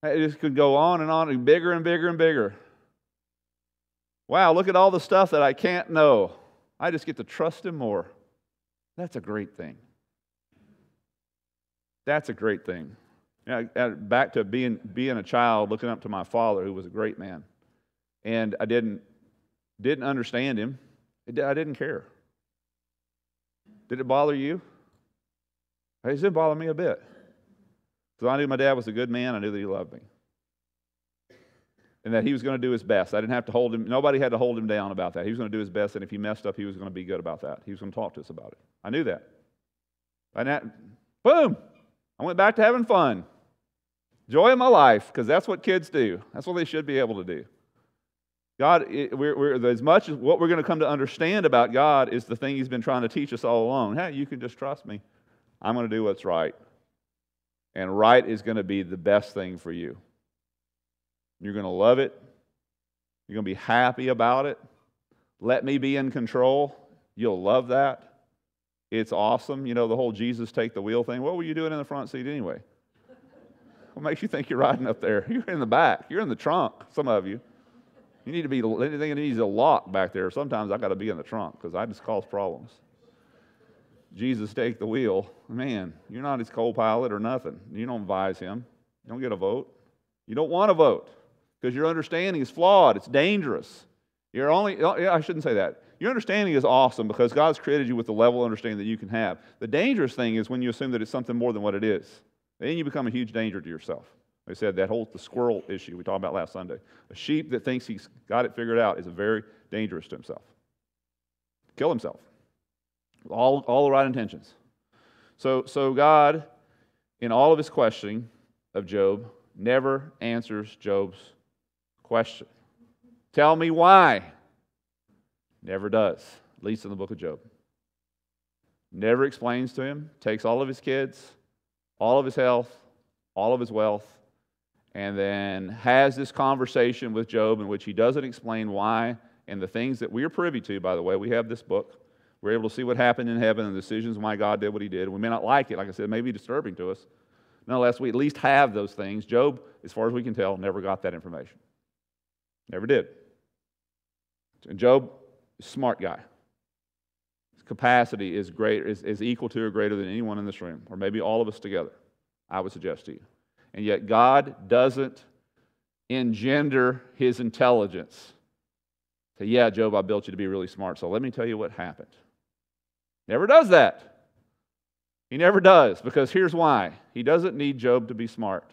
It just could go on and on and bigger and bigger and bigger. Wow, look at all the stuff that I can't know. I just get to trust Him more. That's a great thing. That's a great thing. You uh, know, back to being, being a child, looking up to my father, who was a great man and I didn't didn't understand him. I didn't care. Did it bother you? It didn't bother me a bit. Because I knew my dad was a good man. I knew that he loved me. And that he was going to do his best. I didn't have to hold him, nobody had to hold him down about that. He was going to do his best, and if he messed up, he was going to be good about that. He was going to talk to us about it. I knew that. And that, boom, I went back to having fun. Joy in my life, because that's what kids do. That's what they should be able to do. God, we're, we're, as much as what we're going to come to understand about God is the thing He's been trying to teach us all along. Hey, you can just trust me. I'm going to do what's right. And right is going to be the best thing for you. You're going to love it. You're going to be happy about it. Let me be in control. You'll love that. It's awesome. You know, the whole Jesus take the wheel thing. What were you doing in the front seat anyway? What makes you think you're riding up there? You're in the back. You're in the trunk, some of you. You need to be anything needs a lock back there. Sometimes I got to be in the trunk because I just cause problems. Jesus take the wheel. Man, you're not his co-pilot or nothing. You don't advise him. You don't get a vote. You don't want to vote because your understanding is flawed. It's dangerous. You're only. I shouldn't say that. Your understanding is awesome because God's created you with the level of understanding that you can have. The dangerous thing is when you assume that it's something more than what it is. Then you become a huge danger to yourself. They said that whole the squirrel issue we talked about last Sunday. A sheep that thinks he's got it figured out is very dangerous to himself. Kill himself. All, all the right intentions. So, so God, in all of his questioning of Job, never answers Job's question. Tell me why. Never does, at least in the book of Job. Never explains to him, takes all of his kids, all of his health, all of his wealth, and then has this conversation with Job in which he doesn't explain why and the things that we are privy to, by the way. We have this book. We're able to see what happened in heaven and the decisions why God did what he did. We may not like it, like I said, it may be disturbing to us. Nonetheless, we at least have those things. Job, as far as we can tell, never got that information. Never did. And Job, smart guy. His capacity is great is, is equal to or greater than anyone in this room, or maybe all of us together, I would suggest to you. And yet, God doesn't engender his intelligence. Say, yeah, Job, I built you to be really smart, so let me tell you what happened. Never does that. He never does, because here's why. He doesn't need Job to be smart.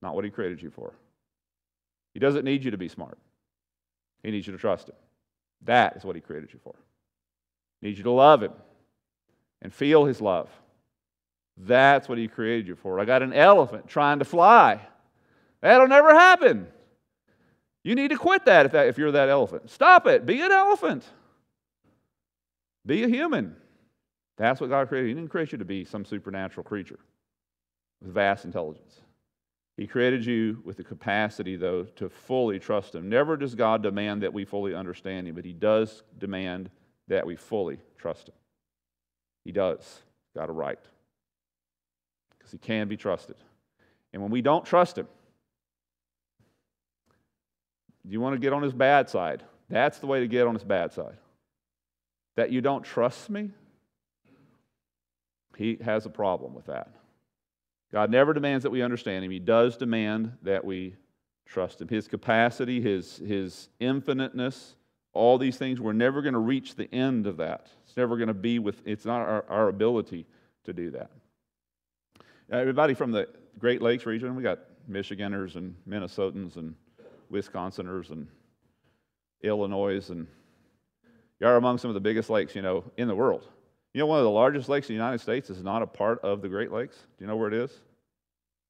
Not what he created you for. He doesn't need you to be smart. He needs you to trust him. That is what he created you for. He needs you to love him and feel his love. That's what he created you for. I got an elephant trying to fly. That'll never happen. You need to quit that if, that if you're that elephant. Stop it. Be an elephant. Be a human. That's what God created. He didn't create you to be some supernatural creature with vast intelligence. He created you with the capacity, though, to fully trust Him. Never does God demand that we fully understand Him, but He does demand that we fully trust Him. He does. Got a right. Because He can be trusted. And when we don't trust Him, you want to get on His bad side. That's the way to get on His bad side. That you don't trust me, He has a problem with that. God never demands that we understand Him. He does demand that we trust Him. His capacity, His, his infiniteness, all these things, we're never going to reach the end of that. It's never going to be with, it's not our, our ability to do that. Uh, everybody from the Great Lakes region, we got Michiganders and Minnesotans and Wisconsiners and Illinois, and you are among some of the biggest lakes, you know, in the world. You know, one of the largest lakes in the United States is not a part of the Great Lakes. Do you know where it is?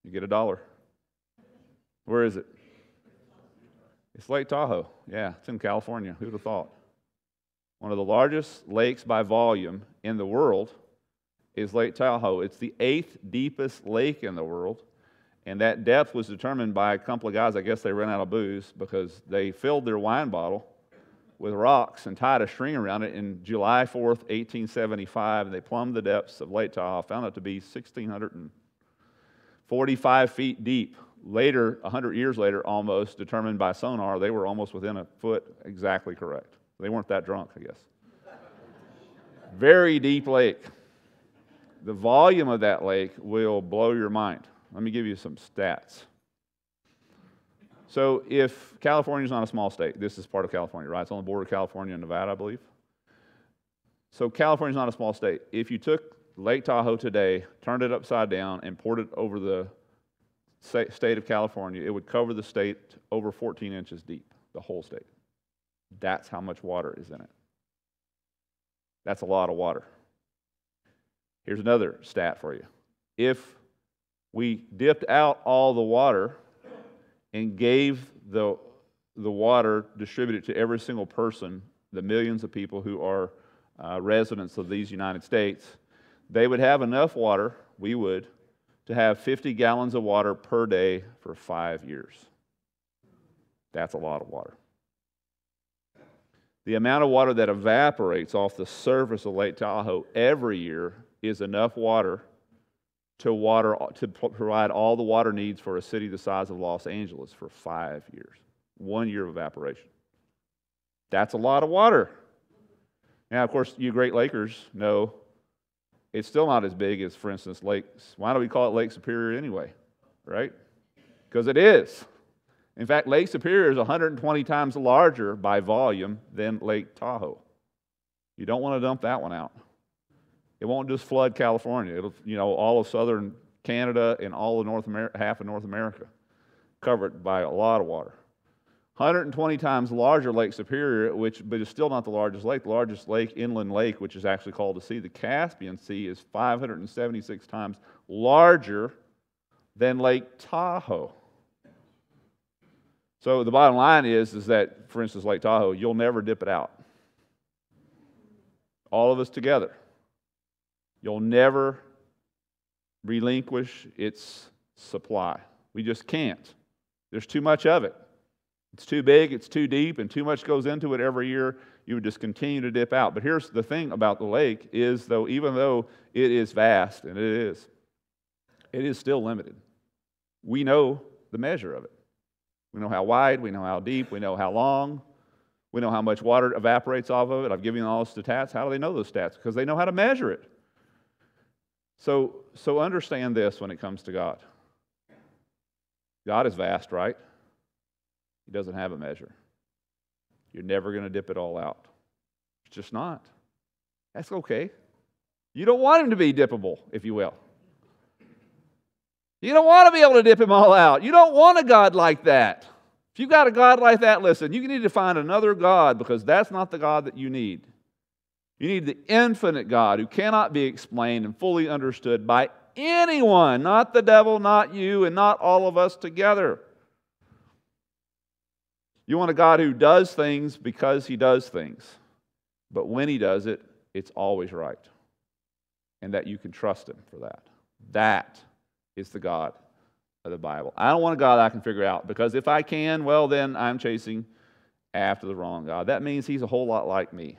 You get a dollar. Where is it? It's Lake Tahoe. Yeah, it's in California. Who'd have thought? One of the largest lakes by volume in the world is Lake Tahoe. It's the eighth deepest lake in the world. And that depth was determined by a couple of guys. I guess they ran out of booze because they filled their wine bottle with rocks and tied a string around it in July 4th, 1875. And they plumbed the depths of Lake Tahoe, found it to be 1,645 feet deep. Later, 100 years later, almost determined by sonar, they were almost within a foot exactly correct. They weren't that drunk, I guess. Very deep lake. The volume of that lake will blow your mind. Let me give you some stats. So if California is not a small state, this is part of California, right? It's on the border of California and Nevada, I believe. So California is not a small state. If you took Lake Tahoe today, turned it upside down, and poured it over the state of California, it would cover the state over 14 inches deep, the whole state. That's how much water is in it. That's a lot of water. Here's another stat for you. If we dipped out all the water and gave the, the water distributed to every single person, the millions of people who are uh, residents of these United States, they would have enough water, we would, to have 50 gallons of water per day for five years. That's a lot of water. The amount of water that evaporates off the surface of Lake Tahoe every year is enough water to water to provide all the water needs for a city the size of Los Angeles for five years. One year of evaporation. That's a lot of water. Now, of course, you Great Lakers know it's still not as big as, for instance, lakes. Why do we call it Lake Superior anyway? Right? Because it is. In fact, Lake Superior is 120 times larger by volume than Lake Tahoe. You don't want to dump that one out. It won't just flood California. It'll, you know, all of southern Canada and all of North America, half of North America, covered by a lot of water. 120 times larger Lake Superior, which but is still not the largest lake. The largest lake, inland lake, which is actually called the sea, the Caspian Sea, is 576 times larger than Lake Tahoe. So the bottom line is, is that, for instance, Lake Tahoe, you'll never dip it out. All of us together. You'll never relinquish its supply. We just can't. There's too much of it. It's too big, it's too deep, and too much goes into it every year. You would just continue to dip out. But here's the thing about the lake is though even though it is vast and it is, it is still limited. We know the measure of it. We know how wide, we know how deep, we know how long, we know how much water evaporates off of it. I've given all the stats. How do they know those stats? Because they know how to measure it. So, so understand this when it comes to God. God is vast, right? He doesn't have a measure. You're never going to dip it all out. It's just not. That's okay. You don't want him to be dippable, if you will. You don't want to be able to dip him all out. You don't want a God like that. If you've got a God like that, listen, you need to find another God because that's not the God that you need. You need the infinite God who cannot be explained and fully understood by anyone, not the devil, not you, and not all of us together. You want a God who does things because he does things, but when he does it, it's always right. and that you can trust Him for that. That is the God of the Bible. I don't want a God I can figure out because if I can, well, then I'm chasing after the wrong God. That means He's a whole lot like me.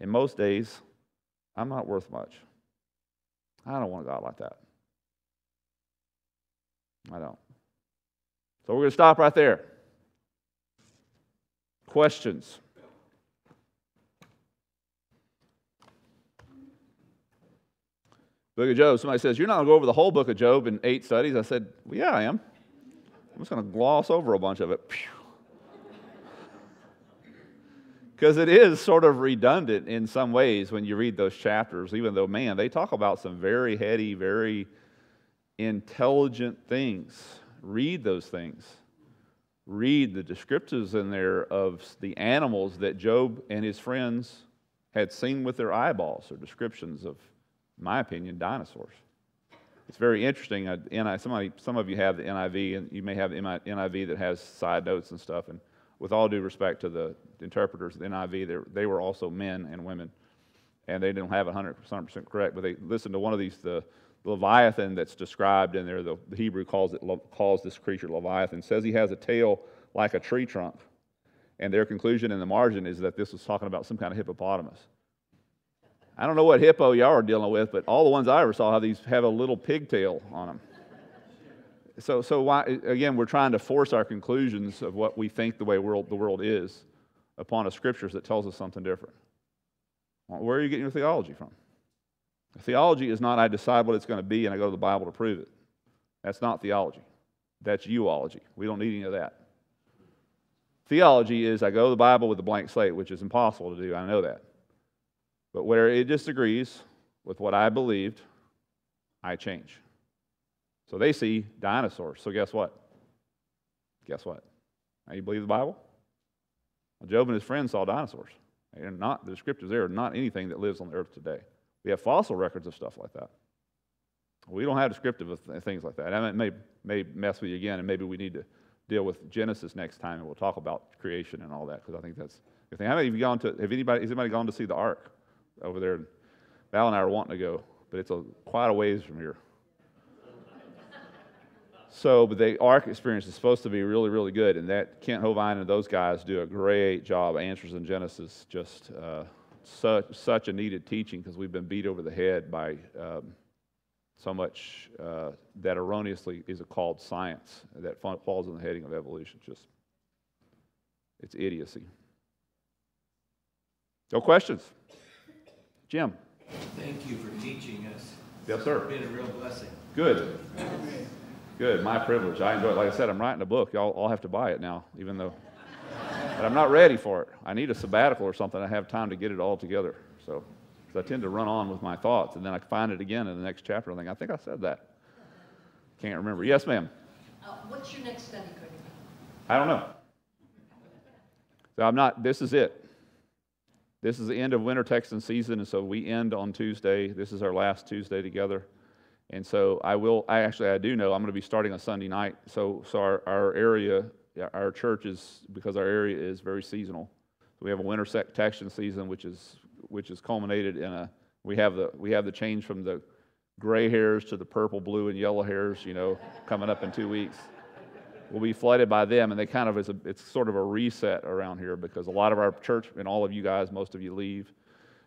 In most days, I'm not worth much. I don't want a God like that. I don't. So we're going to stop right there. Questions? Book of Job. Somebody says, You're not going to go over the whole book of Job in eight studies. I said, Well, yeah, I am. I'm just going to gloss over a bunch of it. Because it is sort of redundant in some ways when you read those chapters, even though, man, they talk about some very heady, very intelligent things. Read those things. Read the descriptives in there of the animals that Job and his friends had seen with their eyeballs, or descriptions of in my opinion, dinosaurs. It's very interesting. Somebody, some of you have the NIV, and you may have the NIV that has side notes and stuff. And with all due respect to the interpreters of the NIV, they were also men and women, and they didn't have it 100% correct. But they listened to one of these, the, the Leviathan that's described in there. The, the Hebrew calls it calls this creature Leviathan. Says he has a tail like a tree trunk, and their conclusion in the margin is that this was talking about some kind of hippopotamus. I don't know what hippo y'all are dealing with, but all the ones I ever saw have these have a little pigtail on them. So, so why, again, we're trying to force our conclusions of what we think the way world, the world is upon a scriptures that tells us something different. Well, where are you getting your theology from? Theology is not I decide what it's going to be and I go to the Bible to prove it. That's not theology. That's euology. We don't need any of that. Theology is I go to the Bible with a blank slate, which is impossible to do. I know that. But where it disagrees with what I believed, I change. So they see dinosaurs. So guess what? Guess what? Now you believe the Bible? Well, Job and his friends saw dinosaurs. They're not the descriptors there are not anything that lives on the earth today. We have fossil records of stuff like that. We don't have descriptive of things like that. I it may, may mess with you again, and maybe we need to deal with Genesis next time, and we'll talk about creation and all that because I think that's. How many of you gone to? Have anybody? Has anybody gone to see the Ark? over there. Val and I are wanting to go, but it's a, quite a ways from here. So, but the Ark experience is supposed to be really, really good, and that Kent Hovind and those guys do a great job. Answers in Genesis, just uh, such such a needed teaching because we've been beat over the head by um, so much uh, that erroneously is called science that falls in the heading of evolution. Just it's idiocy. No questions. Jim. Thank you for teaching us. Yes, sir. It's been a real blessing. Good. Good. My privilege. I enjoy it. Like I said, I'm writing a book. Y'all all have to buy it now, even though. But I'm not ready for it. I need a sabbatical or something. I have time to get it all together. So, because I tend to run on with my thoughts, and then I find it again in the next chapter. I think I think I said that. Can't remember. Yes, ma'am. Uh, what's your next study going to be? I don't know. So I'm not. This is it. This is the end of winter Texan season, and so we end on Tuesday. This is our last Tuesday together. And so I will, I actually, I do know I'm going to be starting on Sunday night. So, so our, our area, our church is, because our area is very seasonal. So we have a winter Texan season, which is, which is culminated in a, we have the, we have the change from the gray hairs to the purple, blue, and yellow hairs, you know, coming up in two weeks We'll be flooded by them, and they kind of is a, it's sort of a reset around here because a lot of our church and all of you guys, most of you leave.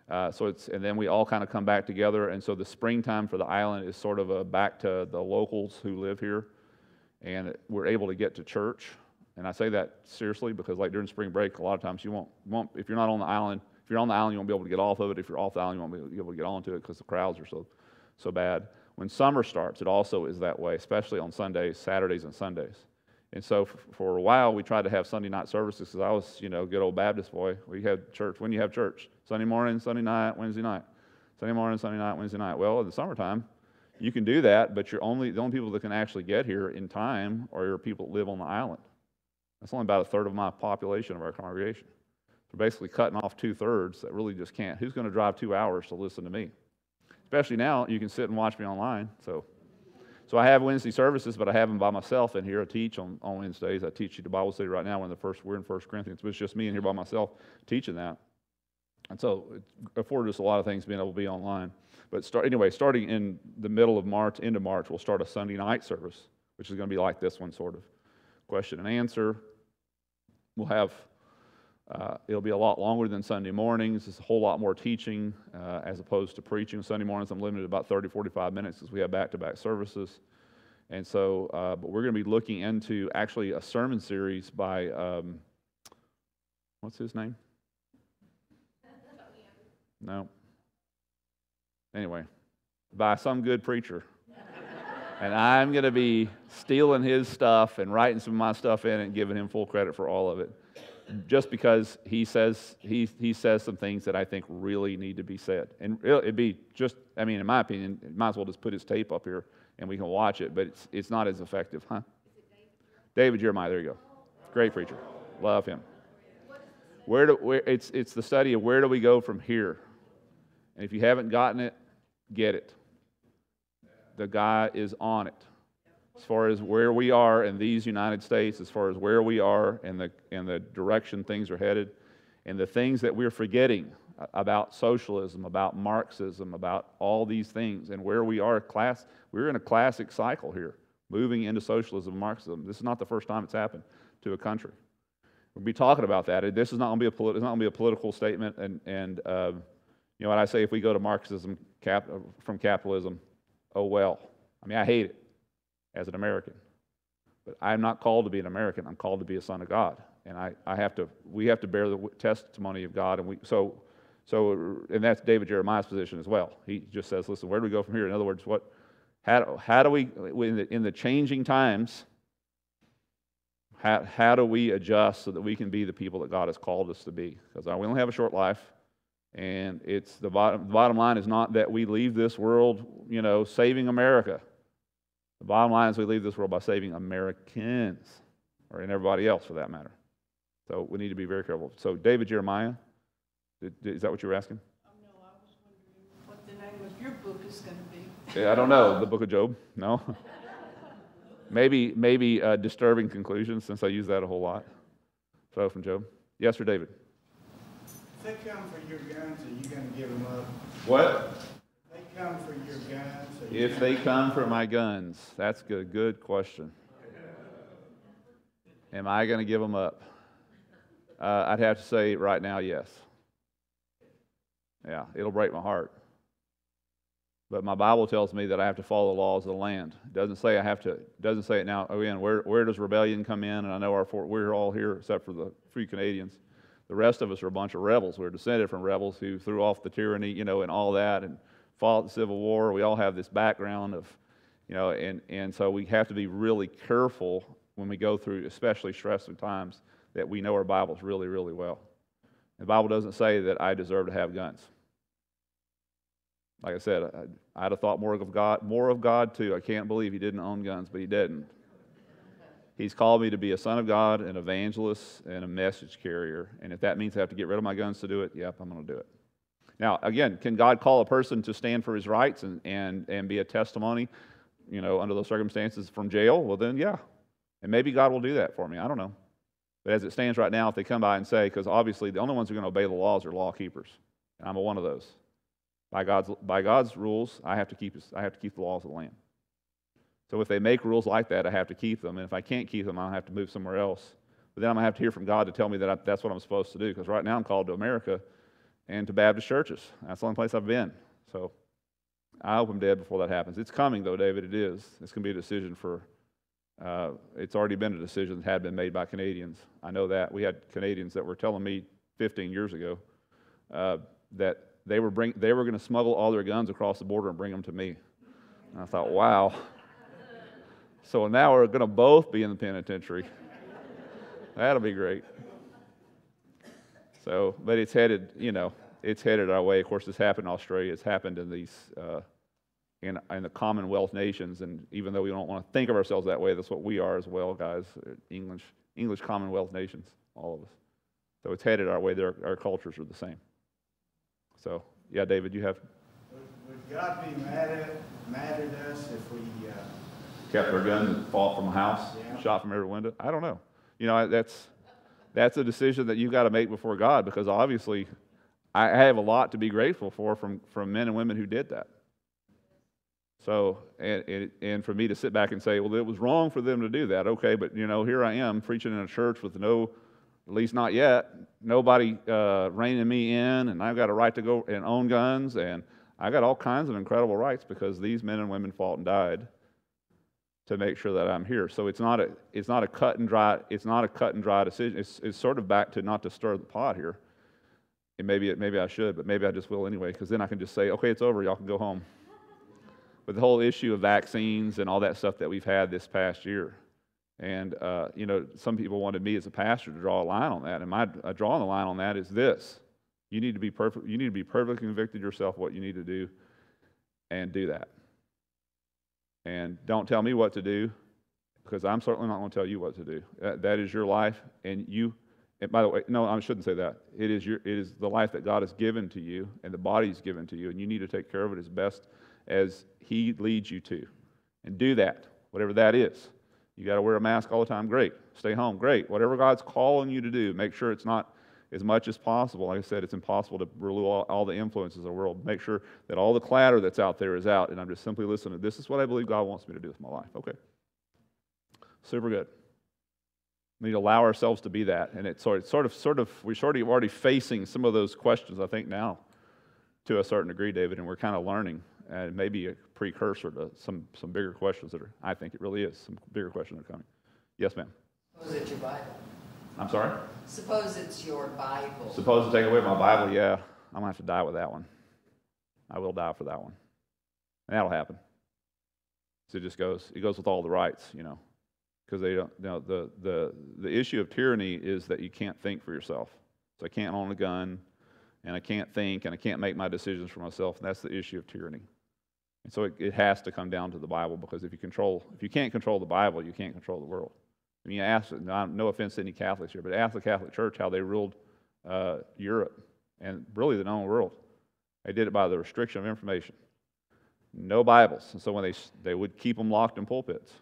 Uh, so it's and then we all kind of come back together, and so the springtime for the island is sort of a back to the locals who live here, and we're able to get to church. And I say that seriously because like during spring break, a lot of times you won't, won't if you're not on the island, if you're on the island, you won't be able to get off of it. If you're off the island, you won't be able to get onto it because the crowds are so so bad. When summer starts, it also is that way, especially on Sundays, Saturdays, and Sundays. And so for, for a while, we tried to have Sunday night services because I was, you know, good old Baptist boy. We had church. When you have church? Sunday morning, Sunday night, Wednesday night. Sunday morning, Sunday night, Wednesday night. Well, in the summertime, you can do that, but you're only the only people that can actually get here in time are your people that live on the island. That's only about a third of my population of our congregation. So basically cutting off two thirds that really just can't. Who's going to drive two hours to listen to me? Especially now, you can sit and watch me online. So so I have Wednesday services, but I have them by myself in here. I teach on, on Wednesdays. I teach you the Bible study right now. The first, we're in First Corinthians, but it's just me in here by myself teaching that. And so it afforded us a lot of things being able to be online. But start, anyway, starting in the middle of March, into March, we'll start a Sunday night service, which is going to be like this one, sort of question and answer. We'll have, uh, it'll be a lot longer than Sunday mornings. It's a whole lot more teaching uh, as opposed to preaching. Sunday mornings, I'm limited to about 30, 45 minutes because we have back to back services. And so, uh, but we're going to be looking into actually a sermon series by, um, what's his name? No. Anyway, by some good preacher. *laughs* and I'm going to be stealing his stuff and writing some of my stuff in it and giving him full credit for all of it. Just because he says he, he says some things that I think really need to be said. And it'd be just, I mean, in my opinion, might as well just put his tape up here and we can watch it, but it's, it's not as effective, huh? David Jeremiah, there you go. Great preacher. Love him. Where do, where, it's, it's the study of where do we go from here? And if you haven't gotten it, get it. The guy is on it. As far as where we are in these United States, as far as where we are and the, and the direction things are headed, and the things that we're forgetting about socialism, about Marxism, about all these things, and where we are class, we're in a classic cycle here, moving into socialism and Marxism. This is not the first time it's happened to a country. We'll be talking about that. This is not going to be a, not going to be a political statement, and, and uh, you know what I say? If we go to Marxism cap, from capitalism, oh well. I mean, I hate it as an American, but I'm not called to be an American. I'm called to be a son of God, and I, I have to. We have to bear the testimony of God, and we so so, and that's David Jeremiah's position as well. He just says, "Listen, where do we go from here?" In other words, what? How, how do we in the, in the changing times? How, how do we adjust so that we can be the people that God has called us to be? Because uh, we only have a short life. And it's the bottom, the bottom line is not that we leave this world, you know, saving America. The bottom line is we leave this world by saving Americans, or and everybody else for that matter. So we need to be very careful. So David Jeremiah, is that what you were asking? Oh, no, I was wondering what the name of your book is going to be. Yeah, I don't know. The Book of Job? No. *laughs* maybe maybe uh, disturbing conclusions since I use that a whole lot. So from Job. Yes, sir, David. If they come for your guns, are you going to give them up? What? They come for your guns. If they come for my guns, that's good. Good question. Am I going to give them up? Uh, I'd have to say right now, yes. Yeah, it'll break my heart. But my Bible tells me that I have to follow the laws of the land. It doesn't say I have to. It doesn't say it now. Again, where, where does rebellion come in? And I know our we're all here except for the few Canadians. The rest of us are a bunch of rebels. We're descended from rebels who threw off the tyranny, you know, and all that, and fought the Civil War. We all have this background of, you know, and, and so we have to be really careful when we go through, especially stressful times, that we know our Bibles really, really well. The Bible doesn't say that I deserve to have guns. Like I said, I, I'd have thought more of God, more of God too. I can't believe he didn't own guns, but he didn't. He's called me to be a son of God, an evangelist, and a message carrier. And if that means I have to get rid of my guns to do it, yep, I'm going to do it. Now, again, can God call a person to stand for his rights and, and, and be a testimony, you know, under those circumstances from jail? Well, then, yeah. And maybe God will do that for me. I don't know. But as it stands right now, if they come by and say, because obviously the only ones who are going to obey the laws are law keepers, and I'm a one of those. By God's, by God's rules, I have, to keep, I have to keep the laws of the land. So if they make rules like that, I have to keep them. And if I can't keep them, I'll have to move somewhere else. But then I'm going to have to hear from God to tell me that I, that's what I'm supposed to do. Because right now I'm called to America and to Baptist churches. That's the only place I've been. So I hope I'm dead before that happens. It's coming, though, David. It is. It's going to be a decision for, uh, it's already been a decision that had been made by Canadians. I know that. We had Canadians that were telling me 15 years ago uh, that they were, bring, they were going to smuggle all their guns across the border and bring them to me. And I thought, wow. So now we're going to both be in the penitentiary. *laughs* That'll be great. So, but it's headed, you know, it's headed our way. Of course, this happened in Australia. It's happened in these, uh, in, in the Commonwealth nations. And even though we don't want to think of ourselves that way, that's what we are as well, guys. English, English Commonwealth nations, all of us. So it's headed our way. Their, our cultures are the same. So, yeah, David, you have. Would, would God be mad at, mad at us if we uh, kept their gun and fought from a house, yeah. shot from every window? I don't know. You know, that's that's a decision that you've got to make before God because obviously I have a lot to be grateful for from, from men and women who did that. So, and, and, and for me to sit back and say, well, it was wrong for them to do that. Okay, but you know, here I am preaching in a church with no, at least not yet, nobody uh, reining me in, and I've got a right to go and own guns, and I got all kinds of incredible rights because these men and women fought and died to make sure that I'm here. So it's not a, it's not a cut and dry, it's not a cut and dry decision. It's, it's sort of back to not to stir the pot here. And maybe, it, maybe I should, but maybe I just will anyway, because then I can just say, okay, it's over, y'all can go home with the whole issue of vaccines and all that stuff that we've had this past year. And, uh, you know, some people wanted me as a pastor to draw a line on that. And my uh, drawing the line on that is this you need to be perfect, you need to be perfectly convicted yourself what you need to do and do that. And don't tell me what to do because I'm certainly not going to tell you what to do. That, that is your life. And you, and by the way, no, I shouldn't say that. It is, your, it is the life that God has given to you and the body is given to you. And you need to take care of it as best as He leads you to. And do that, whatever that is. You got to wear a mask all the time, great. Stay home, great. Whatever God's calling you to do, make sure it's not as much as possible. Like I said, it's impossible to rule all, all, the influences of the world. Make sure that all the clatter that's out there is out, and I'm just simply listening. This is what I believe God wants me to do with my life. Okay. Super good. We need to allow ourselves to be that. And it's sort of, sort of, sort of, we're sort of already facing some of those questions, I think, now to a certain degree, David, and we're kind of learning and maybe a precursor to some, some bigger questions that are, I think it really is, some bigger questions are coming. Yes, ma'am. Suppose it's your Bible. I'm sorry? Suppose it's your Bible. Suppose to take away my Bible, yeah, I'm going to have to die with that one. I will die for that one. And that'll happen. So it just goes, it goes with all the rights, you know, because they don't, you know, the, the, the issue of tyranny is that you can't think for yourself. So I can't own a gun, and I can't think, and I can't make my decisions for myself, and that's the issue of tyranny. And so it, it has to come down to the Bible because if you control, if you can't control the Bible, you can't control the world. I mean, ask, no offense to any Catholics here, but ask the Catholic Church how they ruled uh, Europe and really the known world. They did it by the restriction of information. No Bibles. And so when they, they would keep them locked in pulpits.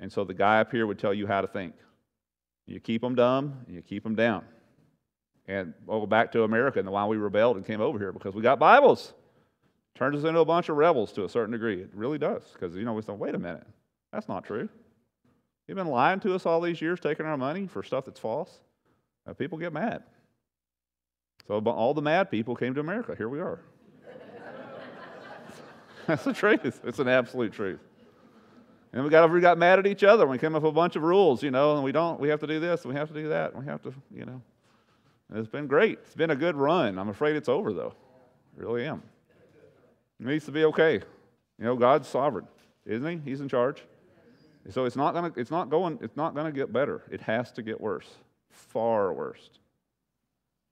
And so the guy up here would tell you how to think. You keep them dumb, and you keep them down. And we'll go back to America and why we rebelled and came over here because we got Bibles. Turns us into a bunch of rebels to a certain degree. It really does. Because, you know, we thought, wait a minute, that's not true. You've been lying to us all these years, taking our money for stuff that's false. Now, people get mad. So all the mad people came to America. Here we are. *laughs* that's the truth. It's an absolute truth. And we got we got mad at each other. We came up with a bunch of rules, you know, and we don't. We have to do this. We have to do that. We have to, you know. And it's been great. It's been a good run. I'm afraid it's over though. I really am. It needs to be okay. You know, God's sovereign, isn't He? He's in charge. So it's not gonna, it's not going, it's not gonna get better. It has to get worse, far worse.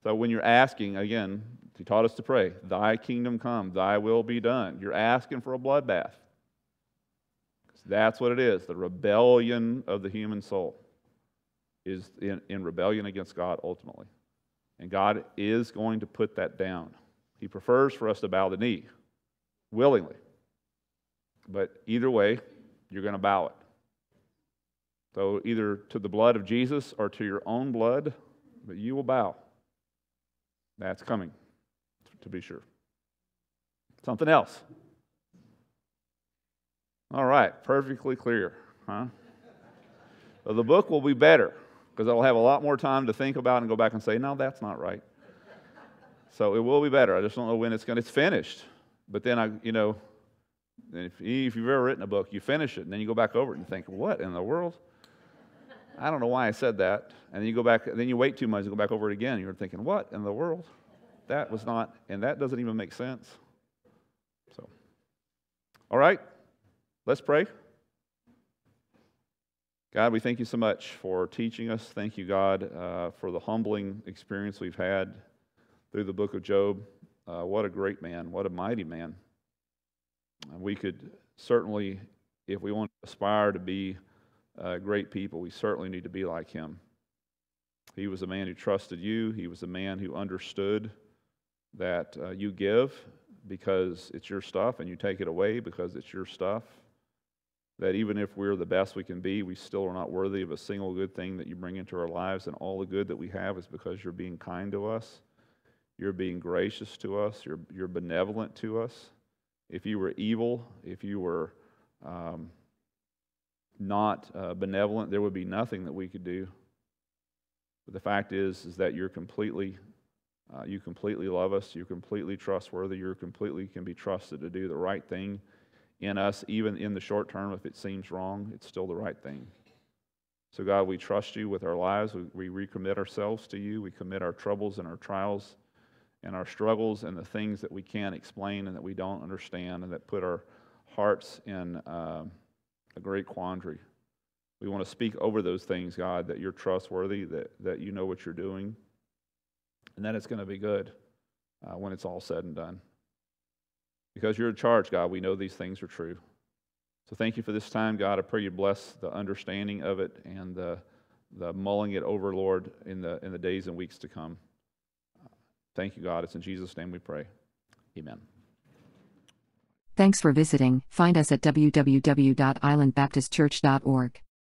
So when you're asking, again, He taught us to pray, Thy kingdom come, Thy will be done. You're asking for a bloodbath. That's what it is. The rebellion of the human soul is in, in rebellion against God ultimately. And God is going to put that down. He prefers for us to bow the knee willingly. But either way, you're going to bow it. So either to the blood of Jesus or to your own blood, but you will bow. That's coming, to be sure. Something else. All right, perfectly clear, huh? So the book will be better because I'll have a lot more time to think about and go back and say, no, that's not right. So it will be better. I just don't know when it's going to. It's finished. But then I, you know, if, if you've ever written a book, you finish it and then you go back over it and think, what in the world? I don't know why I said that. And then you go back, then you wait two months and go back over it again. You're thinking, what in the world? That was not, and that doesn't even make sense. So, all right, let's pray. God, we thank you so much for teaching us. Thank you, God, uh, for the humbling experience we've had through the book of Job. Uh, what a great man, what a mighty man. And we could certainly, if we want to aspire to be uh, great people, we certainly need to be like him. He was a man who trusted you, he was a man who understood that uh, you give because it's your stuff and you take it away because it's your stuff. That even if we're the best we can be, we still are not worthy of a single good thing that you bring into our lives, and all the good that we have is because you're being kind to us You're being gracious to us. You're, you're benevolent to us. If you were evil, if you were um, not uh, benevolent, there would be nothing that we could do. But the fact is, is that you're completely, uh, you completely love us. You're completely trustworthy. You're completely can be trusted to do the right thing in us, even in the short term. If it seems wrong, it's still the right thing. So, God, we trust you with our lives. We, we recommit ourselves to you. We commit our troubles and our trials and our struggles and the things that we can't explain and that we don't understand and that put our hearts in um, a great quandary. We want to speak over those things, God, that you're trustworthy, that, that you know what you're doing, and that it's going to be good uh, when it's all said and done. Because you're in charge, God, we know these things are true. So thank you for this time, God. I pray you bless the understanding of it and the, the mulling it over, Lord, in the, in the days and weeks to come. Thank you, God. It's in Jesus' name we pray. Amen. Thanks for visiting. Find us at www.islandbaptistchurch.org.